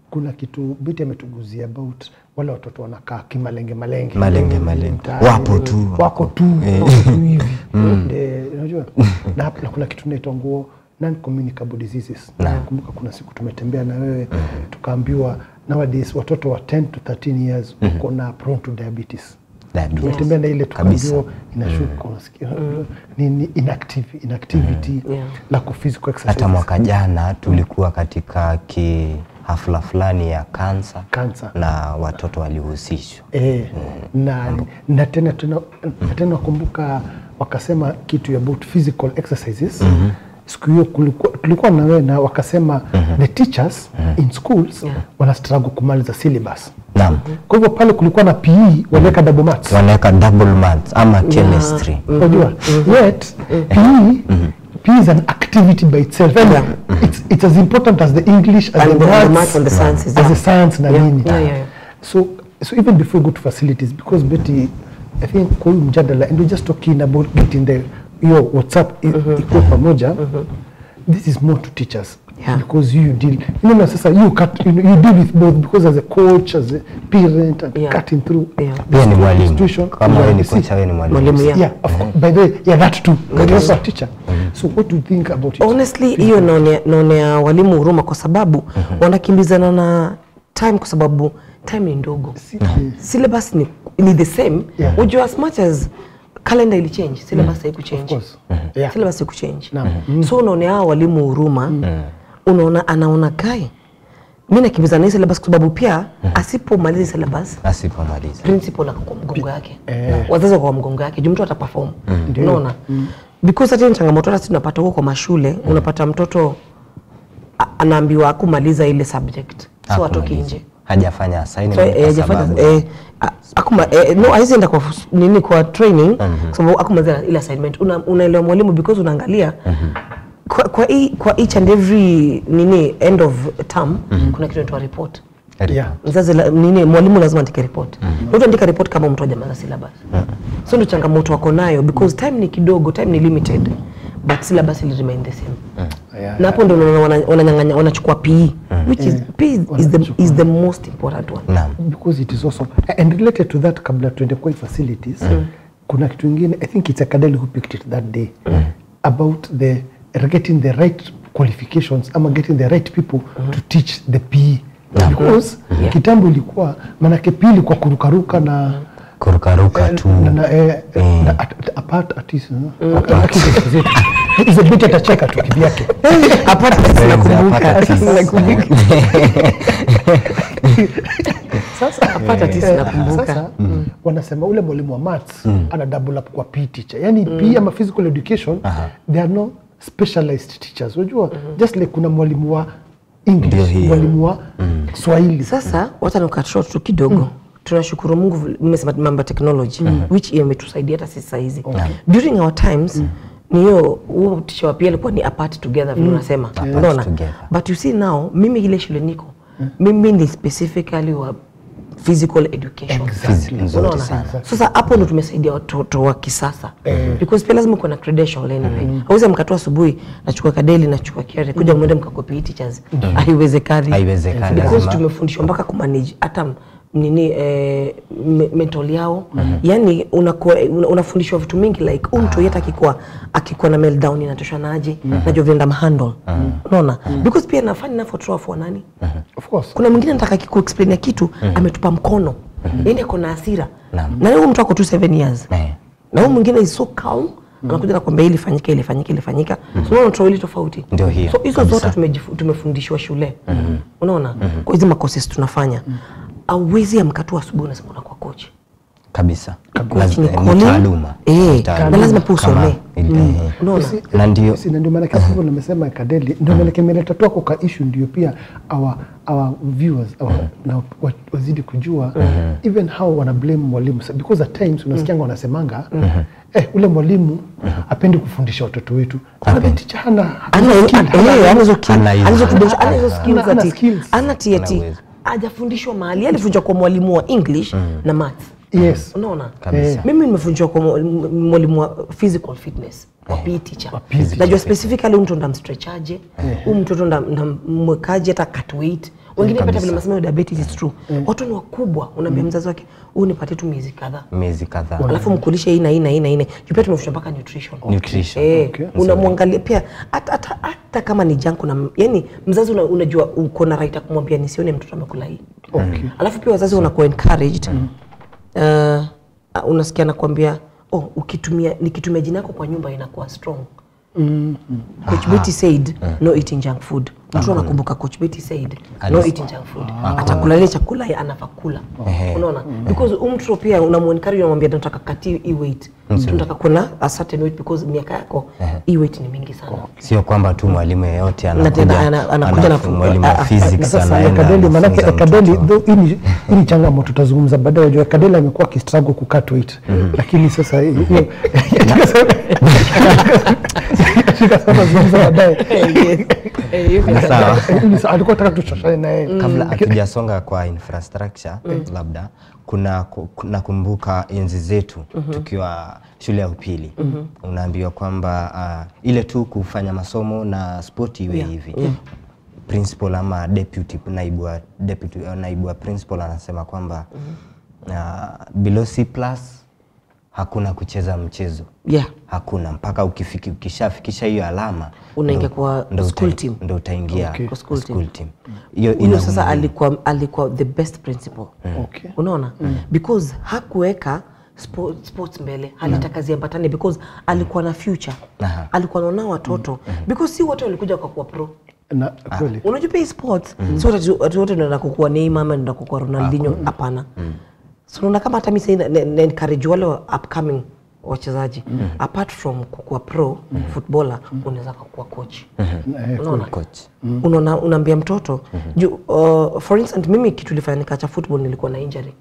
kuna kitu Biti ametuguzia about wale watoto wanakaa kimalenge malenge. Malenge, malenge. Wapo tu. wako tu hivi. Eh, unajua? Na hapa na kuna kitu inaitwa nguo non communicable diseases nakumbuka kuna siku tumetembea na wewe tukaambiwa nowadays watoto wa 10 to 13 years wako na prone to diabetes. Tumetembea na ile tukaambiwa inashuka unasikia nini inactive, inactivity Yeah. la of exercise. hata mwaka jana tulikuwa katika ki hafla fulani ya kansa kansa. na watoto walihusishwa. Eh, na, na tena tena na tena nakumbuka wakasema kitu about physical exercises. Mm -hmm siku hiyo kulikuwa- tulikuwa na wewe na wakasema mm -hmm. the teachers mm -hmm. in schools wana struggle kumaliza syllabus. Naam. Mm -hmm. kwa hivyo pale kulikuwa na PE wanaweka double maths. Wanaweka double maths ama chemistry. Unajua? Yet PE PE is an activity by itself. And yeah. it's, it's as important as the English as And the, the- maths and the sciences, as yeah. the science na Yeah, nini. Yeah, yeah, yeah. so so even before we go to facilities because Betty I think kwa huyu mjadala and we're just talking about getting the your WhatsApp i- ikuwe pamoja. This is more to teachers Yeah. because you deal you know sasa you cut you, know, you deal with both because as a coach as a parent and Yeah. cutting through Yeah. yeah ni mwalimu situation. kama wewe ni kocha wewe ni mwalimu Mwalimu, yeah. yeah, of course. By the way, yeah, that too. mm -hmm. also a teacher. mm -hmm. So what do you think about it? honestly hiyo naonea walimu huruma kwa sababu wanakimbizana na time kwa sababu time ni ndogo syllabus ni, ni the same Yeah. unajua as much as calendar ili change syllabus haiku change Of course. Yeah. syllabus haiku change Naam. so unaonea hao walimu huruma unaona anaona kai. Mi nakimbizana na hii syllabus kwa sababu pia asipomaliza syllabus asipomaliza. principal na kwa mgongo yake. wazazi wako kwa mgongo yake juu mtu ataperform. Unaona? Mm. because hata changamoto hata tunapata huko kwa mashule mm. unapata mtoto anaambiwa akumaliza ile subject. So atoki nje. Hajafanya assignment so, eh, kwa hajafanya- sababu eh, akuma, eh, no haizi enda kwa nini kwa training. Mm -hmm. sababu akumaliza ile assignment. Una- unaelewa mwalimu because unaangalia kwa, kwa, hii- kwa each and every nini end of term mm -hmm. kuna kitu inaitwa report Yeah. mzazi la, nini mwalimu lazima andike report mm -hmm. andika report kama mtu hajamaliza syllabus so ndio changamoto wako nayo because time ni kidogo time ni limited but syllabus will remain the same Yeah. na hapo ndio unaona wana- wananyang'anya wanachukua PE which is PE is the, is the most important one nah. Because it is also and related to that kabla tuende kwa facilities mm -hmm. kuna kitu kingine I think it's academic who picked it that day mm. about the getting the right qualifications ama getting the right people mm -hmm. to teach the PE yeah. because kitambo ilikuwa manake PE ilikuwa kurukaruka na kurukaruka tu. na, na, eh, na at, at, apart artist is a bit atacheka tu kivyake. Apart nakumbuka. nakumbuka. Sasa Apart artist eh, nakumbuka. sasa wanasema ule mwalimu wa maths ana double up kwa PE teacher. Yani PE ama physical education they are no specialized teachers. Unajua mm -hmm. just like kuna mwalimu wa English mwalimu wa mm. Swahili. Sasa wacha nikashort tu kidogo. Mm. tunashukuru mungu mmesema mambo ya technology which imetusaidia hata sisi sahizi during our times mm. ni hiyo huo tisha wa pia alikuwa ni apart together vile unasema. Apart unaona? but you see now mimi ile shule niko mimi ni specifically wa physical education. Exactly. Nzuri sana. sasa hapo ndo tumesaidia watoto wa kisasa. Mm. because pia lazima kuna na credential anyway. Auze mkatoa asubuhi nachukua kadeli nachukua kiare kuja mwende mkakopi teachers. Haiwezekani. Haiwezekani, because tumefundishwa mpaka kumanage. Hata nini eh, me- mental yao. Yani unakuwa- una- unafundishwa vitu mingi like huyu mtu yeta akikuwa akikuwa na meltdown inatoshanaje najua vile ndamhandle unaona? Mm -hmm. because pia nafanya na for for nani? Mm -hmm. of course. Kuna mwingine nataka ya kitu mm -hmm. ametupa mkono. Yani ako kuna hasira. Na leo mtu ako tu 7 years. Eh. na huyu mwingine is so calm. Anakuja nakwambia ili fanyika ili fanyika ili fanyika so unaona tofauti tofauti. Ndio hiyo, so hizo zote tumefundishwa shule. Unaona? Mm -hmm. kwa hizo makosi tunafanya auwezi amka tu asubuhi unasema unakuwa coach. Kabisa. Taaluma. Eh, na lazima pia usomee. ile- eh. Si- na ndio ndio maana hivyo nimesema kadeli ndio maana kimeleta tu ako ka issue ndio pia our our viewers our, na wazidi kujua even how wana blame mwalimu. Because at times unasikianga wanasemanga eh ule mwalimu apendi kufundisha watoto wetu. Ana- ana- hana- eh, ana Ana hizo- ana ana- ana hizo ana- skills ana hajafundishwa mahali. Alifundishwa kwa mwalimu wa english mm. na math yes. Unaona? Kabisa. mimi nimefundishwa kwa mwalimu wa physical fitness. Wa PE teacher. Wa najua specifically huyu mtu ndamstrechaje huyu mtoto ndam- ndamwekaje hata cut weight wengine pata vile masema diabetes is true. Watu ni wakubwa unaambia mzazi wake huu nipatie tu miezi kadhaa. Miezi kadhaa. Alafu mkulishe hii na hii na hii na hii pia tumefundisha mpaka nutrition. Nutrition. eh, Okay. unamwangalia pia hata, hata, hata kama ni junk na yani mzazi una, unajua uko na right kumwambia nisione mtoto amekula hii. Okay. alafu pia wazazi unakuwa encouraged. Uh, unasikia nakwambia oh, ukitumia nikitumia jina yako kwa nyumba inakuwa strong. Mm. Coach Betty said no eating junk food. Mtu anakumbuka Coach Betty said no eating junk food. Atakula ile chakula ya anafakula. Unaona? Because umtro pia unamuencourage unamwambia nataka kati i weight. Tunataka kuna a certain weight because miaka yako i weight ni mingi sana. sio kwamba tu mwalimu yeyote anakuja anakuja na mwalimu ah, wa ah, physics sana anaenda kadeli manake though hii ni- changamoto tutazungumza baadaye. Unajua kadeli amekuwa akistruggle kucut weight, lakini sasa hiyo sasa zungumza baadaye. Sawa. Alikuwa anataka tushashane na yeye kabla hatujasonga kwa infrastructure labda kuna nakumbuka enzi zetu tukiwa shule ya upili. Unaambiwa kwamba uh, ile tu kufanya masomo na sport iwe hivi. Principal ama deputy naibu wa, deputy, uh, naibu wa principal anasema kwamba uh, below C plus hakuna kucheza mchezo Yeah. hakuna mpaka ukifiki, ukishafikisha hiyo alama Unaingia ndo- kwa ndo school team. ndio utaingia Okay. Kwa school school team. Hiyo ina sasa alikuwa alikuwa the best principal. mm. Okay. Unaona? mm. Because hakuweka sport, sports mbele alitaka ziambatane because alikuwa na future Aha. alikuwa anaona watoto mm. because si wote walikuja kwa kuwa pro na kweli unajua pia sports si wote watu wote ndio kukua Neymar ama ndio kukua Ronaldinho hapana so unaona kama hata mimi sasa na, encourage wale wa upcoming wachezaji. Apart from kukuwa pro footballer unaweza kukuwa coach. Eh, unaona? coach. unaona unaambia mtoto. Juu uh, for instance mimi kitu nilifanya nikacha football nilikuwa na injury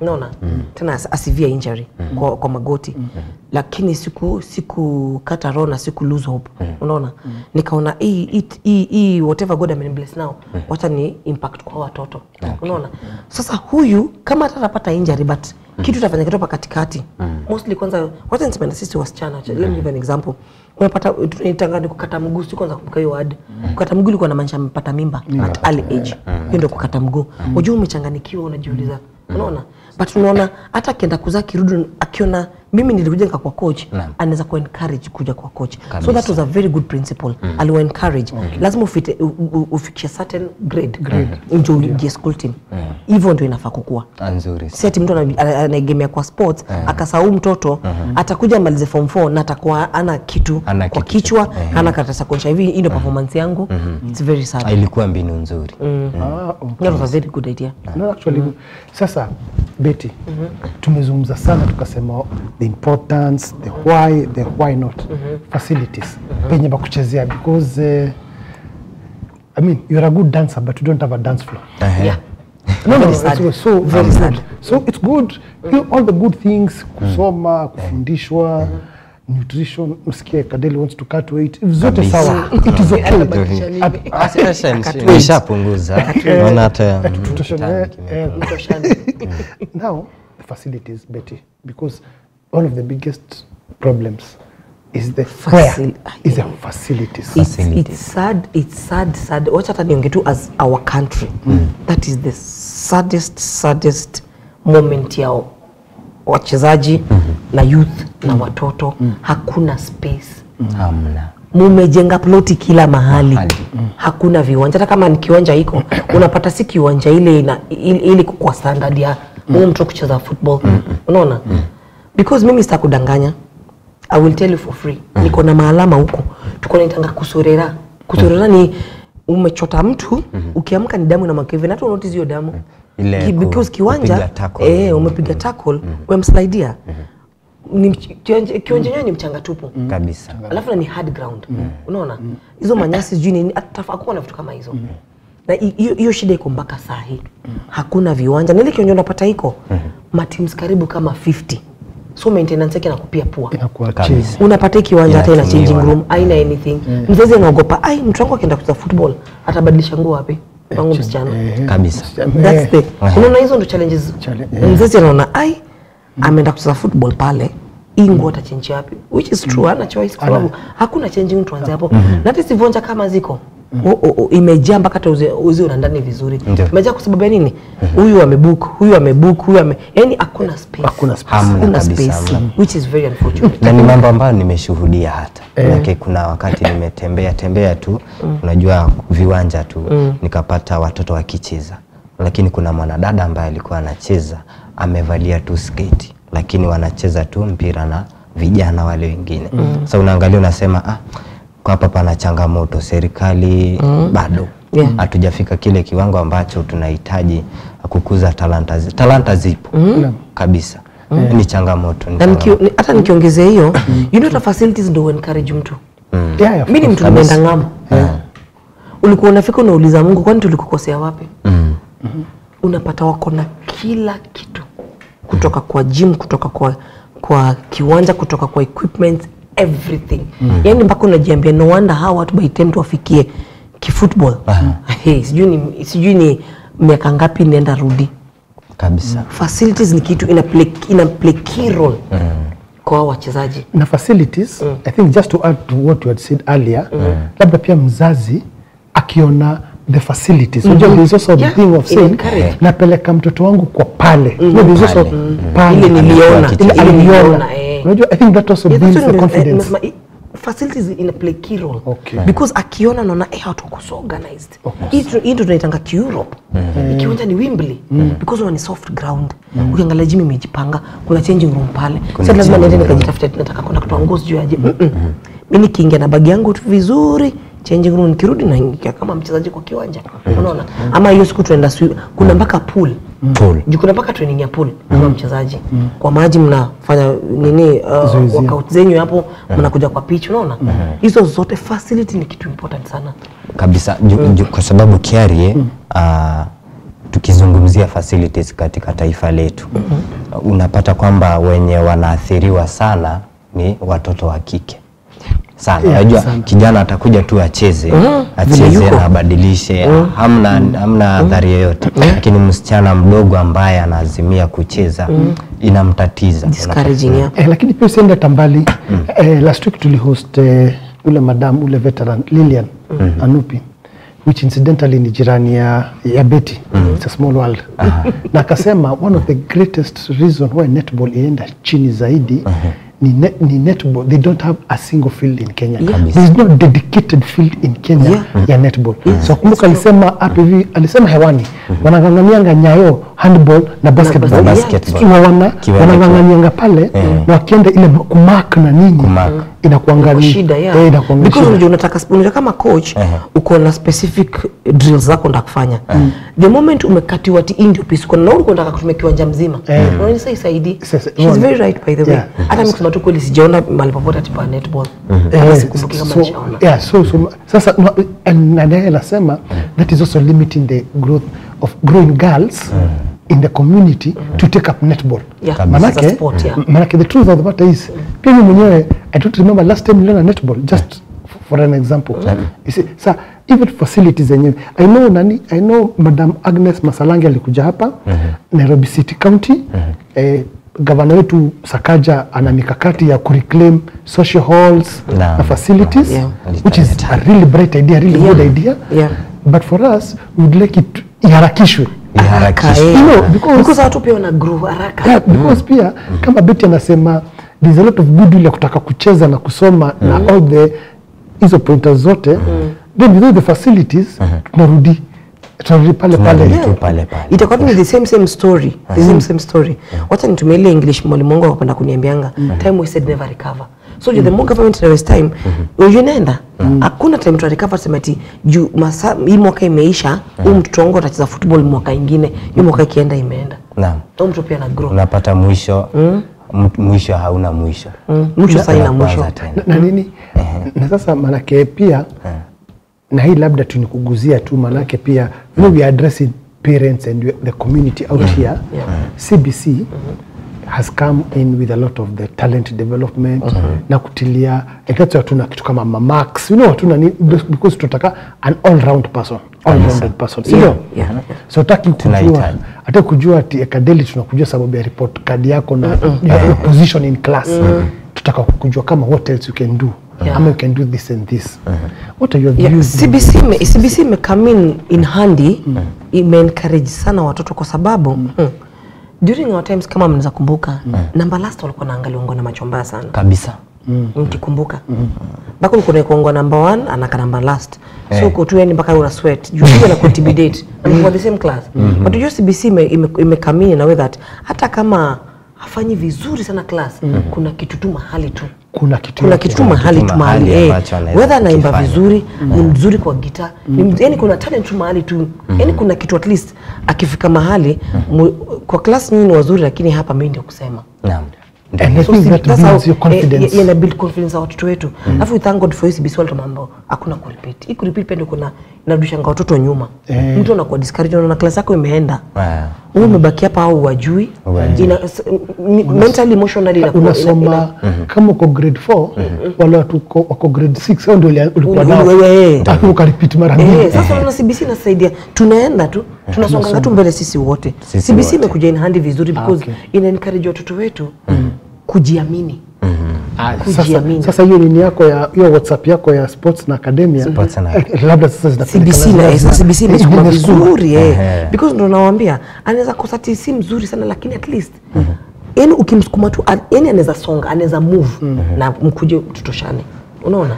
unaona tena as- a severe injury kwa, kwa magoti mm. lakini siku sikukata roho na siku lose hope mm. unaona mm. nikaona hii hii- whatever God amenibless now mm. wacha ni impact kwa watoto okay. unaona mm. sasa huyu kama atapata injury but mm. kitu tafanya kitu katikati mm. mostly kwanza wacha niseme na sisi wasichana mm. let me give an example unapata tunaitanga ni kukata mguu si kwanza kumbuka hiyo word kukata mguu ilikuwa inamaanisha amepata mimba at early age hiyo ndio kukata mguu mm. unajua umechanganikiwa unajiuliza unaona but unaona hata akienda kuzaa kirudi akiona mimi nilikuja nikakuwa coach anaweza ku encourage kuja kwa coach. So that was a very good principle. Mm. aliwa encourage. Lazima ufite u- u- ufikishe certain grade. Ndio uingie school team. Hivyo yeah. ndio inafaa kukua. Ah, nzuri si ati mtu ana- ana- anaegemea kwa sports yeah. akasahau mtoto atakuja malize form 4 na atakuwa ana kitu ana kwa kitu. kichwa cha- ana karatasi kwa kuonyesha. Hivi hii ndio performance yangu. It's very sad. Ah, ilikuwa mbinu nzuri. Mm. mm. Ah, okay. that was a very good idea. No, actually, mm. sasa Betty, tumezungumza sana tukasema the importance, the why, the why not mm -hmm. facilities penye -hmm. because uh, I mean you're a good dancer but you don't have a dance floor. Uh -huh. yeah No, no, Very it's, sad. so Very good. sad. So it's good. You know, all the good things, kusoma, kufundishwa, mm -hmm nutrition, usikie Kadeli wants to cut weight. Zote sawa. It is okay. Nishapunguza naona hata mm, now the facilities Betty because one of the biggest problems is the where Facil- is the facilities it's, it's sad it's sad sad wacha hata niongee tu as our country Mm. that is the saddest saddest moment ya wachezaji mm -hmm. na youth mm. na watoto mm. hakuna space hamna Mm. mumejenga ploti kila mahali, Mahali. hakuna viwanja. Hata kama ni kiwanja iko unapata si kiwanja ile ina, ili, ili kwa standard ya mm. mtu kucheza football Mm. unaona, because mimi sitakudanganya, I will tell you for free, mm. niko na maalama huko, tuko naitanga kusorera. Kusorera ni umechota mtu mm -hmm. ukiamka ni damu na makeve na unotice hiyo damu Ile Ki- because kiwanja eh, umepiga tackle umemsaidia ni mch- kiwanja mm. ni mchanga tupu. Kabisa. Alafu na ni hard ground. Mm. unaona? Hizo mm. manyasi sijui nini atakuwa na vitu kama hizo. Mm. na hiyo shida iko mpaka saa hii. Hakuna viwanja. Na ile kiwanja unapata iko? Mm. matims karibu kama 50 so maintenance yake nakupia pua. Unapata hii kiwanja hata ina changing room aina anything. Mzazi anaogopa ai mtu wangu akienda kucheza football atabadilisha nguo wapi? Wangu msichana. Kabisa. That's the, unaona hizo ndo challenges. Challenge, mzazi anaona ai ameenda kucheza football pale hii nguo atachenji wapi? Which is true ana choice kwa sababu hakuna changing room tuanze hapo. Na hata sivonja kama ziko O- o- o- imejaa mpaka uzi- uzi una ndani vizuri. Imejaa kwa sababu ya nini? Huyu amebook huyu amebook huyu ame yani hakuna space. Hakuna space. Hakuna space, which is very unfortunate. Na ni mambo ambayo nimeshuhudia hata. Manake kuna wakati nimetembea tembea tu unajua viwanja tu nikapata watoto wakicheza. Lakini kuna mwanadada ambaye alikuwa anacheza amevalia tu sketi lakini wanacheza tu mpira na vijana wale wengine. Sasa unaangalia unasema ah, hapa pana changamoto serikali mm. bado hatujafika Yeah. kile kiwango ambacho tunahitaji kukuza talanta zi- talanta zipo mm. kabisa mm. ni changamoto. ni- hata nikiongezea hiyo you know the facilities ndio encourage mtu Yeah, yeah, mimi mi ni mtu nimeenda ng'ambo ulikuwa unafika unauliza mungu kwani tulikukosea wapi Mm. unapata wako na kila kitu kutoka kwa gym kutoka kwa kwa kiwanja kutoka kwa equipment everything mm. yani mpaka unajiambia no wonder hawa watu by time tuwafikie kifootball hey, sijui ni sijui ni miaka ngapi nenda rudi kabisa facilities ni kitu ina play, ina play key role mm. kwa hao wachezaji na facilities mm. i think just to add to what you had said earlier mm. labda pia mzazi akiona the facilities. Unajua there is also Yeah, the thing of saying napeleka mtoto wangu kwa pale. Mm -hmm. there is also Pale. niliona, eh. unajua i think that also Yeah, builds the confidence. Uh, facilities ina play key role. Okay. because akiona naona eh watu wako so organized. Hii ndo tunaitanga kieurope ikiwanja ni Wembley. Because una ni soft ground. Mm. ukiangalia jimi imejipanga kuna changing room pale. Sasa lazima niende nikajitafuta nataka kuna kutoa nguo sijui aje. Mm-mm. mimi nikiingia na bagi yangu tu vizuri changing room nikirudi naingia kama mchezaji kwa kiwanja unaona ama hiyo siku tunaenda kuna mpaka pool Pool. juu kuna mpaka training ya pool kama mchezaji mm. kwa maji mnafanya nini uh, workout zenyu hapo mnakuja kwa pitch unaona hizo mm. zote facility ni kitu important sana kabisa ju, mm. ju, kwa sababu kiarie uh, tukizungumzia facilities katika taifa letu mm -hmm. unapata kwamba wenye wanaathiriwa sana ni watoto wa kike sana. Yeah, unajua sana. kijana atakuja tu acheze mm, acheze na abadilishe hamna, hamna athari yoyote. Lakini msichana mdogo ambaye anaazimia kucheza inamtatiza. Discouraging yeah. Eh, lakini pia usiende tambali. Mm. eh, last week tulihost eh, ule madam ule veteran Lilian Anupi which incidentally ni jirani ya, ya Betty. It's a small world. Na akasema one of the greatest reason why netball ienda chini zaidi ni, net, ni netball they don't have a single field in Kenya Yeah. there is no dedicated field in Kenya Yeah. ya netball yeah. so kumbuka alisema hapa hivi alisema hewani mm -hmm. wanang'ang'anianga nyayo handball na basketball, na basketball. Yeah. wana wanang'ang'anianga pale na wakienda ile kumak na nini Kumark. Inakuanga shida ni- yeah. yeah. because unajua unataka unajua kama coach uko na specific drills zako nda kufanya. Uh -huh. the moment umekatiwa ti ndio piece uko na uko nataka kutumia kiwanja mzima. Unaona sasa isaidi she's very right by the way. Yeah. hata mimi kusema tu kweli sijaona mahali popote ati pa netball uh -huh. sikumbuki kama so, nishaona. yeah, so, so, sasa no, and- and, and nasema that is also limiting the growth of growing girls in the community mm -hmm. to take up netball Yeah, manake, sport, yeah. manake the truth of the matter is pia mimi mwenyewe I don't remember last time niliona netball just for an example Mm -hmm. you see, sa even facilities zenyewe I know nani I know Madam Agnes Masalangi alikuja hapa mm -hmm. Nairobi City County mm -hmm. eh, gavana wetu Sakaja ana mikakati ya kureclaim social halls no. na facilities Yeah. which is a really bright idea really Yeah. good idea Yeah. but for us we would like it iharakishwe Eh. You because- because watu pia wana grow haraka. Yeah, because pia kama Betty anasema there's a lot of goodwill ya kutaka kucheza na kusoma mm. na all the hizo pointers zote. Mm. then without the facilities tunarudi tunarudi pale pale. Yeah. pale pale. Itakuwa ni the same same story. The same same story. Wacha nitumie ile english mwalimu wangu akapenda kuniambianga time wasted never recover so the more government there is time unajua inaenda hakuna time to recover sema ati juu masa hii mwaka imeisha huu mtoto wangu atacheza football mwaka ingine hii mwaka ikienda imeenda. Naam. Au mtu pia na grow. Unapata mwisho m- mwisho hauna mwisho. Mwisho saina ina mwisho. na, na nini? Na sasa manake pia na hii labda tunikuguzia ni kuguzia tu manake pia you know, we are addressing parents and the community out here Yeah. cbc has come in with a lot of the talent development na kutilia and that's why tuna kitu kama mamax you know tuna ni because tunataka an all round person all rounded person sio Yeah, yeah, yeah. so taki kujua hata kujua ati akadeli tunakujua sababu ya report card yako na mm your position in class. Mm -hmm. tutaka kujua kama what else you can do Yeah. ama you can do this and this. What are your views? Yeah, CBC me, CBC me come in, in handy. Ime-encourage sana watoto kwa sababu mm. During our times kama mnaweza kumbuka mm. namba last walikuwa naangaliwa na macho mbaya sana. Kabisa. Mkikumbuka? Mm. mpaka ulikuwa unaikuangwa number one anaka number last. So uko tu yani mpaka una sweat. Juu na intimidate na mko the same class. Mm -hmm. but just CBC ime, ime, imekamini na way that hata kama hafanyi vizuri sana class mm -hmm. kuna kitu tu mahali tu kuna kitu kuna kitu tu mahali tu mahali eh, whether anaimba vizuri vizuri ni mzuri kwa gita yani kuna talent tu mahali tu. Yani kuna kitu at least akifika mahali mm. kwa class nyingi ni wazuri lakini hapa mimi ndio kusema. Naam And I So that's how- your eh, confidence. eh, build confidence ya watoto wetu. Alafu we thank God for CBC wale mambo hakuna kurepeat hii ku repeat pendo kuna inadushanga watoto nyuma. Eh. mtu anakuwa discouraged na class yako imeenda. Ah. wewe umebaki hapa au wajui ina mentally emotionally na unasoma kama uko grade 4 wale watu wako grade 6 au ndio ulikuwa nao. wewe, eh. Alafu ukarepeat mara Eh, mbili. sasa unaona CBC inasaidia, tunaenda tu tunasonga tu mbele sisi wote. CBC imekuja in handy vizuri because ina encourage watoto wetu kujiamini. Ah, sasa kujiamini. sasa hiyo nini yako ya hiyo whatsapp yako ya sports na academia Sports na- eh, labda sasa zinapeleka CBC na CBC ni vizuri eh. Because ndo nawaambia anaweza kosa si mzuri sana lakini at least yani ukimsukuma tu an- yani anaweza songa, anaweza move na mkuje tutoshane. Unaona?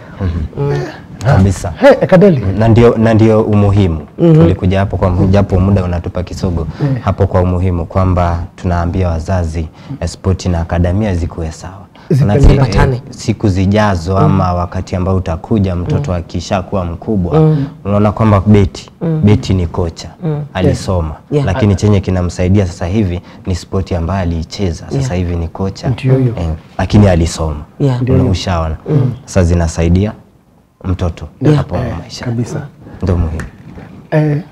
Kabisa Ekadeli, na ndio na ndio umuhimu mm -hmm. tulikuja hapo kwa japo muda unatupa kisogo mm -hmm. hapo kwa umuhimu kwamba tunaambia wazazi eh, spoti na akademia zikuwe sawa Manake, eh, siku zijazo ama wakati ambao utakuja mtoto mm. akisha kuwa mkubwa mm. unaona kwamba beti mm. beti ni kocha mm. alisoma Yeah. lakini chenye kinamsaidia sasa hivi ni spoti ambayo aliicheza sasa yeah. hivi ni kocha eh, lakini alisoma Yeah. ushaona mm. sasa zinasaidia mtoto. Hapo maisha. kabisa. Ndo muhimu. Eh,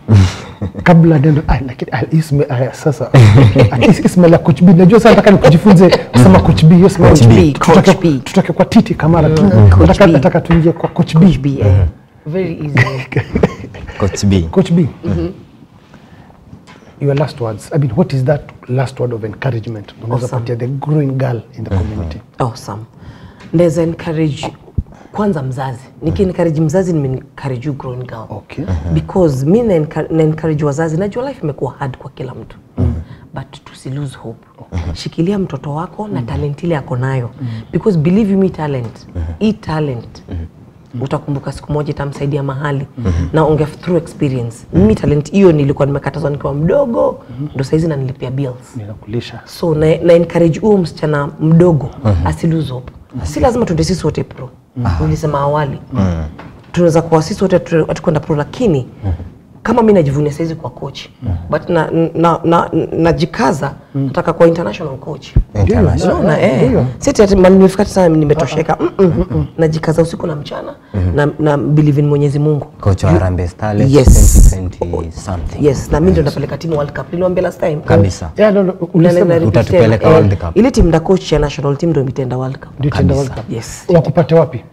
kabla neno ah, lakini ah, Ismail ah, sasa ah, la Coach B. Najua sasa nataka nikujifunze kusema Coach B yes Coach B, tutoke Coach B. tutoke kwa Titi Kamara tu Coach nataka nataka tuingie kwa Coach B. B, eh. Very easy. coach B. Coach B. Your last words. I mean what is that last word of encouragement? Unaweza Awesome. patia the growing girl in the community. Awesome. There's encourage kwanza mzazi. Niki encourage mzazi nime encourage you grown girl Okay. because mi na encour- na encourage wazazi. Najua life imekuwa hard kwa kila mtu. But tusi lose hope. Shikilia mtoto wako na talent ile ako nayo. Because believe me talent. Hii talent utakumbuka siku moja itamsaidia mahali. Na unge through experience. Mimi talent hiyo nilikuwa nimekatazwa nikiwa mdogo. Ndo saizi nanilipia bills. Ninakulisha. So na, na encourage huo msichana mdogo asi mm hope. Si lazima tuende sisi wote pro nilisema awali. Tunaweza kuwa sisi wote tu- hatukwenda pro lakini kama mi najivunia saizi kwa coach. Mm. but na, na, na, najikaza nataka kwa international coach. Eh. Nimefika sana nimetosheka. Mm, mm. najikaza usiku na mchana mm na, na believe in Mwenyezi Mungu. Coach wa Harambee Starlets Yes. 2020 something. Yes na mimi ndo napeleka timu World Cup. Niliwaambia last time. Kabisa. Yeah no, no Na- na- na- Utatupeleka eh, World Cup. ile timu da coach ya national team ndio imetenda World Cup. ndio tenda World Cup. Yes. wakupate wapi?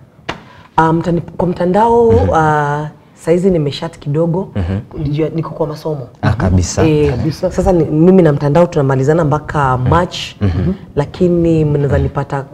Um, mtani- kwa mtandao mm -hmm. uh, saizi nimeshat kidogo. Mm -hmm. niko kwa masomo. Ah, kabisa. E, Kabisa. sasa ni, mimi na mtandao tunamalizana mpaka March. Mm -hmm. lakini mnaweza nipata uh,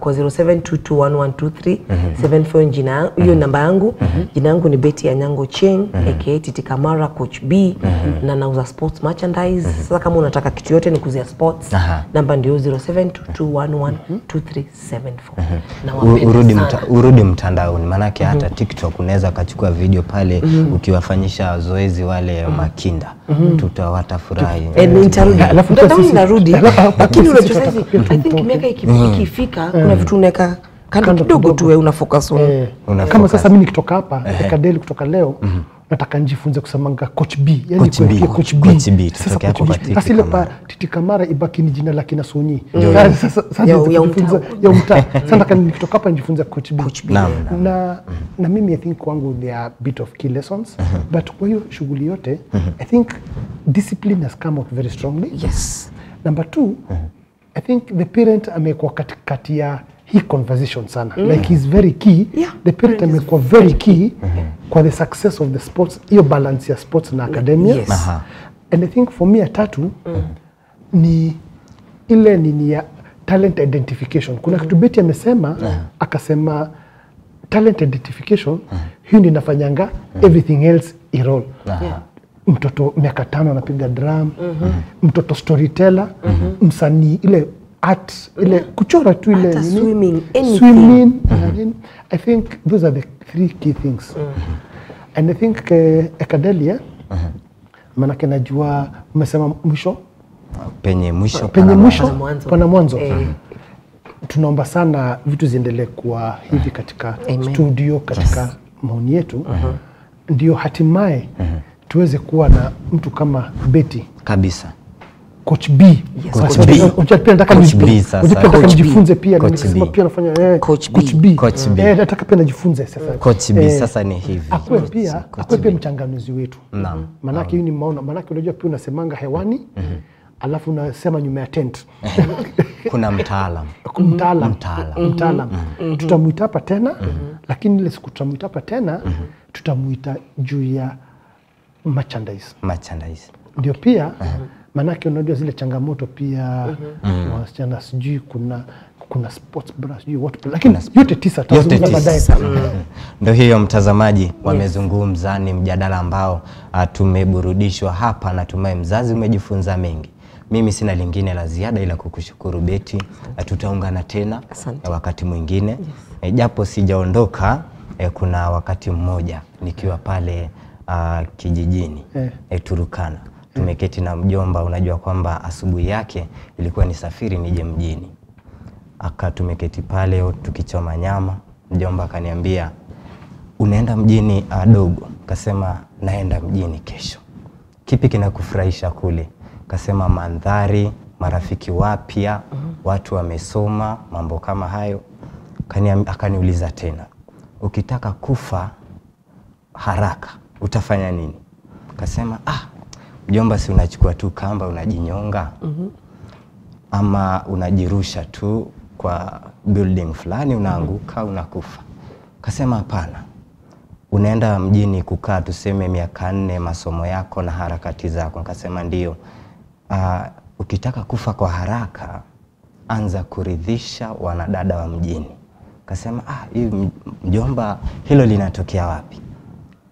kwa 07221123 74 jina mm hiyo namba yangu. Mm -hmm. jina yangu ni Betty Anyango Cheng aka Titi Kamara coach B. Mm -hmm. na nauza sports merchandise. Mm -hmm. sasa kama unataka kitu yote ni kuzia sports Aha. namba ndio 0722112374 mm -hmm. urudi, mta, urudi mtandaoni. Maanake hata tiktok unaweza kachukua video pale mm -hmm. ukiwafanyisha zoezi wale makinda. Mm -hmm. tutawatafurahi. nitarudi. Alafu pia narudi lakini unachosema unajua I think miaka ikifika kuna vitu unaweka kando kidogo tu wewe una focus on. Eh, kama sasa mimi nikitoka hapa ekadeli kutoka leo nataka njifunze kusemanga coach b. Yani Coach B. coach B. Coach B, Sasa coach kwa B. Sasa ile pa Titi Kamara ibaki ni jina la kina Sony. Sasa- sasa- sasa Ya- mtaa. ya umtaa sasa nataka nikitoka hapa nijifunze coach B. Coach B. Naam, na na mimi i think kwangu there are bit of key lessons. But kwa hiyo shughuli yote i think discipline has come out very strongly. Yes. Number two i think the parent amekuwa katikati ya hii conversation sana. Like he's very key. Yeah. the parent amekuwa very key kwa the success of the sports hiyo balance ya sports na academia. Yes. Aha. and i think for me ya tatu ni ile nini ya talent identification. Kuna kitu beti amesema akasema talent identification hiyo ndio inafanyanga everything else irol. Mtoto miaka tano anapiga drum mtoto storyteller msanii ile art ile kuchora tu ile nini? swimming, anything. swimming mm -hmm. i think those are the three key things. And i think uh, ekadelia maanake najua umesema mwisho. Penye mwisho penye mwisho Pana mwanzo. Eh. tunaomba sana vitu ziendelee kuwa hivi katika Amen. studio katika maoni yetu. Ndio hatimaye tuweze kuwa na mtu kama Beti kabisa coach B. Coach B. unajua pia nataka nataka Coach B. nijifunze pia. B. pia nafanya eh, Coach B. coach B. Eh, nataka pia najifunze sasa. Coach B Eh, sasa ni hivi. akuwe pia akuwe pia mchanganuzi wetu. Naam. maanake hii ni maono maanake unajua pia unasemanga hewani alafu unasema nyuma ya tent. Kuna mtaalam. Mtaalam. Mtaalam. mtaalam. Tutamwita hapa tena lakini ile siku tutamwita hapa tena tutamwita juu ya merchandise. Merchandise. Ndio pia maanake unajua zile changamoto pia wasichana sijui kuna kuna sports bra sijui what lakini yote tisa tutazungumza baadaye tisa. Ndo hiyo mtazamaji, wamezungumza. Ni mjadala ambao uh, tumeburudishwa hapa. Natumai mzazi umejifunza mengi. Mimi sina lingine la ziada ila kukushukuru Beti. Uh, tutaungana tena Asante. wakati mwingine Eh, japo sijaondoka eh, kuna wakati mmoja nikiwa pale uh, kijijini Eh. eh, Turukana tumeketi na mjomba. Unajua kwamba asubuhi yake ilikuwa ni safiri nije mjini aka tumeketi pale tukichoma nyama, mjomba akaniambia unaenda mjini adogo? Kasema naenda mjini kesho. Kipi kinakufurahisha kule? Kasema mandhari, marafiki wapya, watu wamesoma, mambo kama hayo. Akaniuliza tena, ukitaka kufa haraka utafanya nini? Kasema ah, mjomba, si unachukua tu kamba unajinyonga mm -hmm. ama unajirusha tu kwa building fulani unaanguka unakufa. Kasema hapana, unaenda mjini kukaa tuseme miaka nne, masomo yako na harakati zako. Nikasema ndio. Uh, ukitaka kufa kwa haraka, anza kuridhisha wanadada wa mjini. Kasema ah, hii mjomba, hilo linatokea wapi?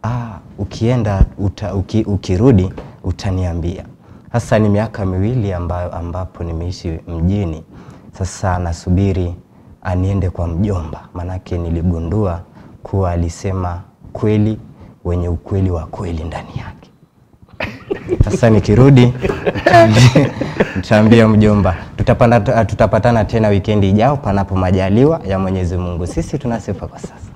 Ah, ukienda uta, uki, ukirudi utaniambia. Sasa ni miaka miwili ambayo, ambapo nimeishi mjini. Sasa nasubiri aniende kwa mjomba, manake niligundua kuwa alisema kweli wenye ukweli wa kweli ndani yake. Sasa nikirudi nitaambia mjomba, tutapanda, tutapatana tena wikendi ijao, panapo majaliwa ya Mwenyezi Mungu. Sisi tunasifa kwa sasa.